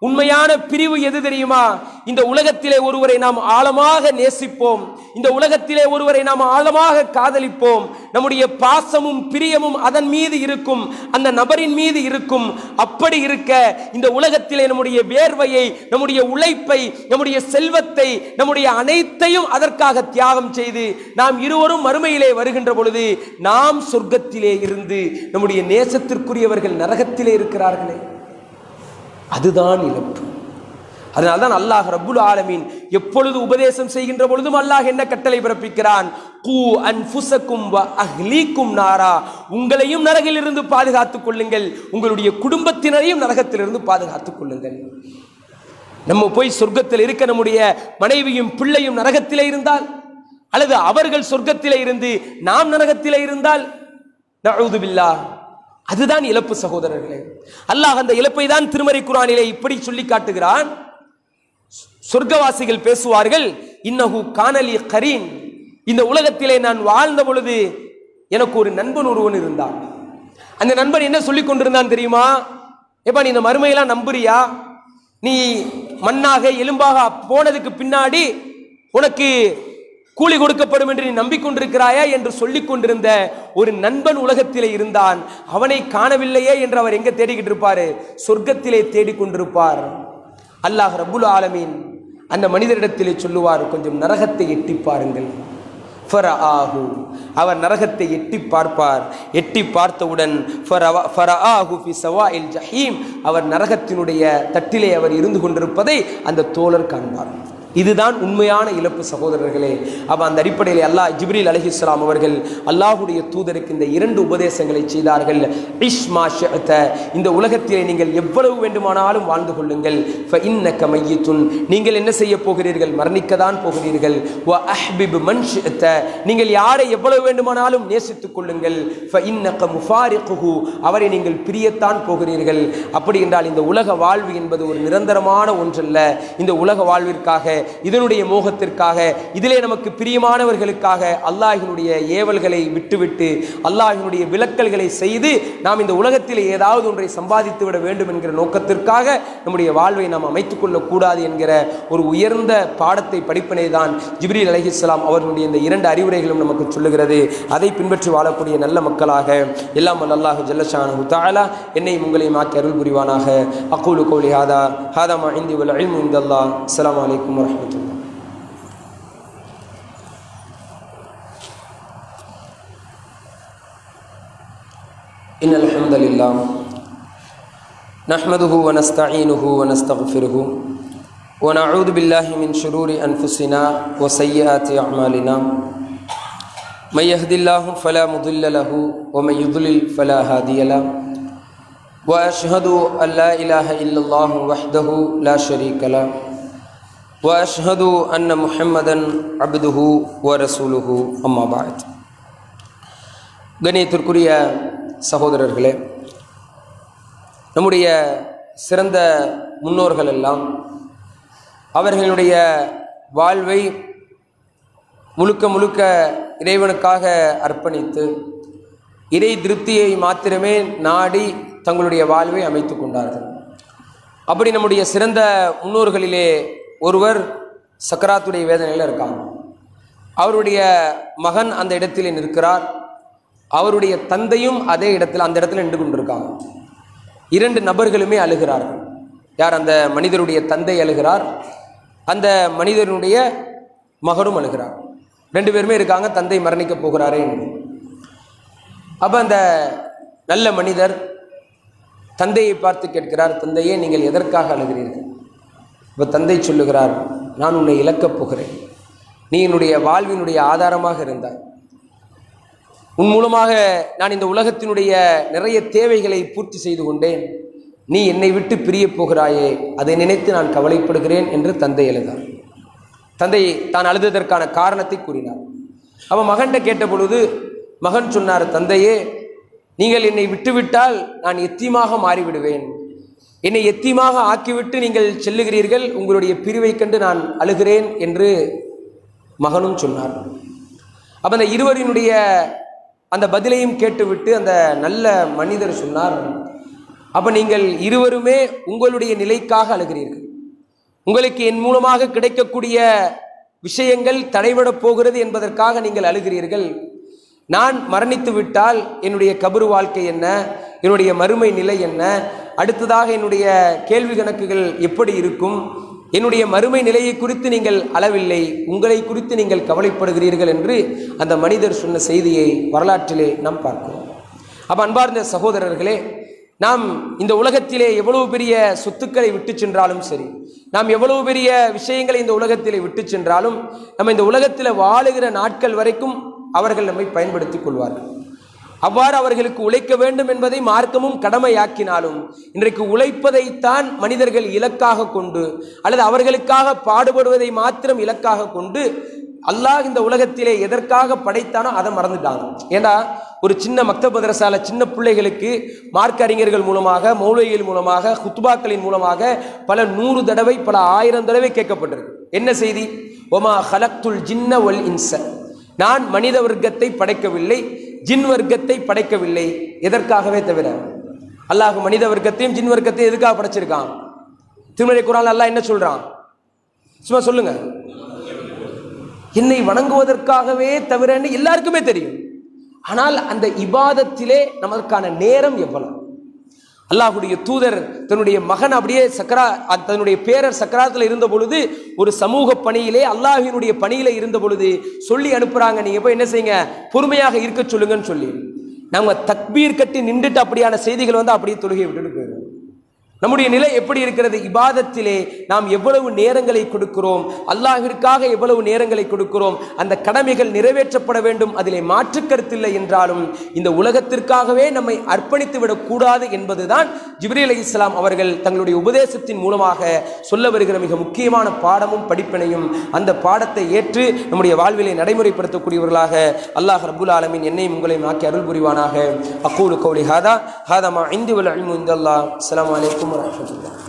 உண்மையான பிரிவு எது தெரியுமா? இந்த உலகத்திலே ஒருவரை நாம் ஆழமாக நேசிப்போம். இந்த உலகத்திலே ஒருவரை நாம் ஆழமாக காதலிப்போம். நம்முடைய பாசமும் பிரியமும் அதன் மீது இருக்கும். அந்த நபரின் மீது இருக்கும். அப்படி இருக்க இந்த உலகத்திலே நம்முடைய வேர்வையை நம்முடைய உழைப்பை நம்முடைய செல்வத்தை நம்முடைய அனைத்தையும் அதற்காக தியாகம் செய்து நாம் இருவரும் மறுமையிலே வருகின்ற பொழுது நாம் சொர்க்கத்திலே இருந்து நம்முடைய நேசத்திற்குரியவர்கள் நரகத்திலே இருக்கிறார்களே. அதுதான் இழப்பு. அதனால்தான் அல்லாஹ் ரப்புல் ஆலமீன் எப்பொழுது உபதேசம் செய்கின்ற பொழுதும் அல்லாஹ் என்ன கட்டளை பிறப்பிக்கிறான்? கூ அன்ஃபுசக்கும் வ அஹ்லீக்கும் நாரா. உங்களையும் நரகிலிருந்து பாதுகாத்துக் கொள்ளுங்கள். உங்களுடைய குடும்பத்தினரையும் நரகத்திலிருந்து பாதுகாத்துக் கொள்ளுங்கள். நம்ம போய் சொர்க்கத்தில் இருக்க நம்முடைய மனைவியும் பிள்ளையும் நரகத்திலே இருந்தால் அல்லது அவர்கள் சொர்க்கத்திலே இருந்து நாம் நரகத்திலே இருந்தால் நழுதுபில்லா அதுதான் இழப்பு சகோதரர்களே. அல்லாஹ் அந்த இழப்பை தான் திருமறை குரானிலே இப்படி சொல்லி காட்டுகிறான். சொர்க்கவாசிகள் பேசுவார்கள் இன்னஹு காணலி கரீன். இந்த உலகத்திலே நான் வாழ்ந்த பொழுது எனக்கு ஒரு நண்பன் ஒருவன் இருந்தான். அந்த நண்பன் என்ன சொல்லி கொண்டிருந்தான் தெரியுமா? ஏப்பா நீ இந்த மறுமையெல்லாம் நம்புறியா? நீ மண்ணாக எலும்பாக போனதுக்கு பின்னாடி உனக்கு கூலி கொடுக்கப்படும் என்று நீ நம்பிக்கொண்டிருக்கிறாயா என்று சொல்லிக் கொண்டிருந்த ஒரு நண்பன் உலகத்திலே இருந்தான். அவனை காணவில்லையே என்று அவர் எங்க தேடிக்கிட்டு இருப்பாரு? சொர்க்கத்திலே தேடிக்கொண்டிருப்பார் அல்லாஹ் ரபுல் ஆலமீன் அந்த மனிதரிடத்திலே சொல்லுவார் கொஞ்சம் நரகத்தை எட்டி பாருங்கள். ஃபரஆஹு. அவர் நரகத்தை எட்டி பார்ப்பார். எட்டி பார்த்தவுடன் ஜஹீம். அவர் நரகத்தினுடைய தட்டிலே அவர் இருந்து கொண்டிருப்பதை அந்த தோழர் காண்பார். இதுதான் உண்மையான இழப்பு சகோதரர்களே. அப்போ அந்த அடிப்படையில் அல்லாஹ் ஜிப்ரீல் அலைஹிஸ்ஸலாம் அவர்கள் அல்லாஹுடைய தூதருக்கு இந்த இரண்டு உபதேசங்களை செய்தார்கள். இஷ்மா இந்த உலகத்திலே நீங்கள் எவ்வளவு வேண்டுமானாலும் வாழ்ந்து கொள்ளுங்கள். ஃபஇன்னக மையத்துன். நீங்கள் என்ன செய்ய போகிறீர்கள்? மரணிக்கத்தான் போகிறீர்கள். நீங்கள் யாரை எவ்வளவு வேண்டுமானாலும் நேசித்துக் கொள்ளுங்கள். அவரை நீங்கள் பிரியத்தான் போகிறீர்கள். அப்படி என்றால் இந்த உலக வாழ்வு என்பது ஒரு நிரந்தரமான ஒன்றல்ல. இந்த உலக வாழ்விற்காக இதனுடைய மோகத்திற்காக இதிலே நமக்கு பிரியமானவர்களுக்காக அல்லாஹினுடைய ஏவல்களை விட்டுவிட்டு அல்லாஹினுடைய விளக்கல்களை செய்து நாம் இந்த உலகத்தில் ஏதாவது ஒன்றை சம்பாதித்து விட வேண்டும் என்கிற நோக்கத்திற்காக நம்முடைய வாழ்வை நாம் அமைத்துக் கொள்ளக்கூடாது என்கிற ஒரு உயர்ந்த பாடத்தை படிப்பினை தான் ஜிப்ரீல் அலஹிஸ்லாம் அவர்களுடைய இந்த இரண்டு அறிவுரைகளும் நமக்கு சொல்லுகிறது. அதை பின்பற்றி வாழக்கூடிய நல்ல மக்களாக எல்லாம் வல்ல அல்லாஹ் ஜல்லஷானு தஆலா என்னையும் உங்களையும் ஆக்கி அருள் புரிவானாக அக்கூலு கோலி ஹாதா ஹாதா மா இந்தி வல் இல்மு இந்தல்லாஹ். அஸ்ஸலாமு ورحمة الله. إن الحمد لله نحمده ونستعينه ونستغفره ونعوذ بالله من شرور أنفسنا وسيئات أعمالنا. من يهد الله فلا مضل له ومن يضلل فلا هادي له. وأشهد أن لا إله إلا الله وحده لا شريك له. وأشهد أن محمدا عبده ورسوله أما بعد கணியத்திற்குரிய சகோதரர்களே நம்முடைய சிறந்த முன்னோர்கள் எல்லாம் அவர்களுடைய வாழ்வை முழுக்க முழுக்க இறைவனுக்காக அர்ப்பணித்து இறை திருப்தியை மாத்திரமே நாடி தங்களுடைய வாழ்வை அமைத்து கொண்டார்கள் அப்படி நம்முடைய சிறந்த முன்னோர்களிலே ஒருவர் சக்கராத்துடைய வேதனையில் இருக்காங்க அவருடைய மகன் அந்த இடத்திலே நிற்கிறார். அவருடைய தந்தையும் அதே இடத்தில் அந்த இடத்துல நின்று கொண்டிருக்காங்க இரண்டு நபர்களுமே அழுகிறார்கள் யார்? அந்த மனிதருடைய தந்தை அழுகிறார். அந்த மனிதனுடைய மகனும் அழுகிறார். ரெண்டு பேருமே இருக்காங்க தந்தை மரணிக்க போகிறாரே. அப்போ அந்த நல்ல மனிதர் தந்தையை பார்த்து கேட்கிறார் தந்தையே நீங்கள் எதற்காக அழுகிறீர்கள்? இப்போ தந்தை சொல்லுகிறார் நான் உன்னை இழக்கப் போகிறேன். நீ என்னுடைய வாழ்வினுடைய ஆதாரமாக இருந்தாய். உன் மூலமாக நான் இந்த உலகத்தினுடைய நிறைய தேவைகளை பூர்த்தி செய்து கொண்டேன். நீ என்னை விட்டு பிரியப் போகிறாயே அதை நினைத்து நான் கவலைப்படுகிறேன் என்று தந்தை எழுதார். தந்தை தான் அழுததற்கான காரணத்தை கூறினார். அவன் மகன்கிட்ட கேட்ட பொழுது மகன் சொன்னார் தந்தையே நீங்கள் என்னை விட்டுவிட்டால் நான் எத்தியமாக மாறிவிடுவேன்? என்னை எத்தியமாக ஆக்கிவிட்டு நீங்கள் செல்லுகிறீர்கள் உங்களுடைய பிரிவை கண்டு நான் அழுகிறேன் என்று மகனும் சொன்னார். அப்போ அந்த இருவரினுடைய அந்த பதிலையும் கேட்டுவிட்டு அந்த நல்ல மனிதர் சொன்னார் அப்போ நீங்கள் இருவருமே உங்களுடைய நிலைக்காக அழுகிறீர்கள். உங்களுக்கு என் மூலமாக கிடைக்கக்கூடிய விஷயங்கள் தடைபடப் போகிறது என்பதற்காக நீங்கள் அழுகிறீர்கள். நான் மரணித்து விட்டால் என்னுடைய கபரு வாழ்க்கை என்ன? என்னுடைய மறுமை நிலை என்ன? அடுத்ததாக என்னுடைய கேள்வி கணக்குகள் எப்படி இருக்கும்? என்னுடைய மறுமை நிலையை குறித்து நீங்கள் அளவில்லை. உங்களை குறித்து நீங்கள் கவலைப்படுகிறீர்கள் என்று அந்த மனிதர் சொன்ன செய்தியை வரலாற்றிலே நாம் பார்க்கிறோம். அப்போ அன்பார்ந்த சகோதரர்களே நாம் இந்த உலகத்திலே எவ்வளவு பெரிய சொத்துக்களை விட்டு சென்றாலும் சரி நாம் எவ்வளவு பெரிய விஷயங்களை இந்த உலகத்திலே விட்டு சென்றாலும் நம்ம இந்த உலகத்தில் வாழுகிற நாட்கள் வரைக்கும் அவர்கள் நம்மை பயன்படுத்திக் கொள்வார்கள். அவ்வாறு அவர்களுக்கு உழைக்க வேண்டும் என்பதை மார்க்கமும் கடமையாக்கினாலும் இன்றைக்கு உழைப்பதைத்தான் மனிதர்கள் இலக்காக கொண்டு அல்லது அவர்களுக்காக பாடுபடுவதை மாத்திரம் இலக்காக கொண்டு அல்லாஹ் இந்த உலகத்திலே எதற்காக படைத்தானோ அதை மறந்துட்டாங்க. ஏன்னா ஒரு சின்ன மக்தபதரசால சின்ன பிள்ளைகளுக்கு மார்க்க அறிஞர்கள் மூலமாக மௌலிகள் மூலமாக ஹுத்பாக்களின் மூலமாக பல நூறு தடவை பல ஆயிரம் தடவை கேட்கப்பட்டிருக்கு. என்ன செய்தி? ஒமா ஹலக்துல் ஜின்ன ஒல் இன்ச. நான் மனித வர்க்கத்தை படைக்கவில்லை ஜின் வர்க்கத்தை படைக்கவில்லை. எதற்காகவே தவிர? அல்லாஹ் மனித வர்க்கத்தையும் ஜின் வர்க்கத்தையும் எதுக்காக படைச்சிருக்கான்? திருமலை குரான் அல்லாஹ் என்ன சொல்றான்? சும்மா சொல்லுங்க. என்னை வணங்குவதற்காகவே தவிரன்னு எல்லாருக்குமே தெரியும். ஆனால் அந்த இபாதத்திலே நமக்கான நேரம் எவ்வளவு? அல்லாஹுடைய தூதர் தன்னுடைய மகன் அப்படியே சக்கரா தன்னுடைய பேரர் சக்கராத்தில் இருந்த பொழுது ஒரு சமூக பணியிலே அல்லாஹினுடைய பணியில இருந்த பொழுது சொல்லி அனுப்புறாங்க. நீங்க போய் என்ன செய்யுங்க? பொறுமையாக இருக்க சொல்லுங்கன்னு சொல்லி. நம்ம தக்பீர் கட்டி நின்றுட்டு அப்படியான செய்திகள் வந்து அப்படியே தொழுகை விட்டுட்டு நம்முடைய நிலை எப்படி இருக்கிறது? இபாதத்திலே நாம் எவ்வளவு நேரங்களை கொடுக்கிறோம்? அல்லாஹிற்காக எவ்வளவு நேரங்களை கொடுக்கிறோம்? அந்த கடமைகள் நிறைவேற்றப்பட வேண்டும். அதிலே மாற்று கருத்தில்லை என்றாலும் இந்த உலகத்திற்காகவே நம்மை அர்ப்பணித்து விடக்கூடாது என்பதுதான் ஜிப்ரி அலி இஸ்லாம் அவர்கள் தங்களுடைய உபதேசத்தின் மூலமாக சொல்ல வருகிற மிக முக்கியமான பாடமும் படிப்பினையும் அந்த பாடத்தை ஏற்று நம்முடைய வாழ்விலை நடைமுறைப்படுத்தக்கூடியவர்களாக அல்லாஹ் ரபுல் ஆலமின் என்னையும் உங்களையும் ஆக்கி அருள் புரிவானாக. அக்கூலு கௌலி ஹாதா. ஹாதமா மா இந்து வல் இல்மு இந்தல்லா 过来，说几个。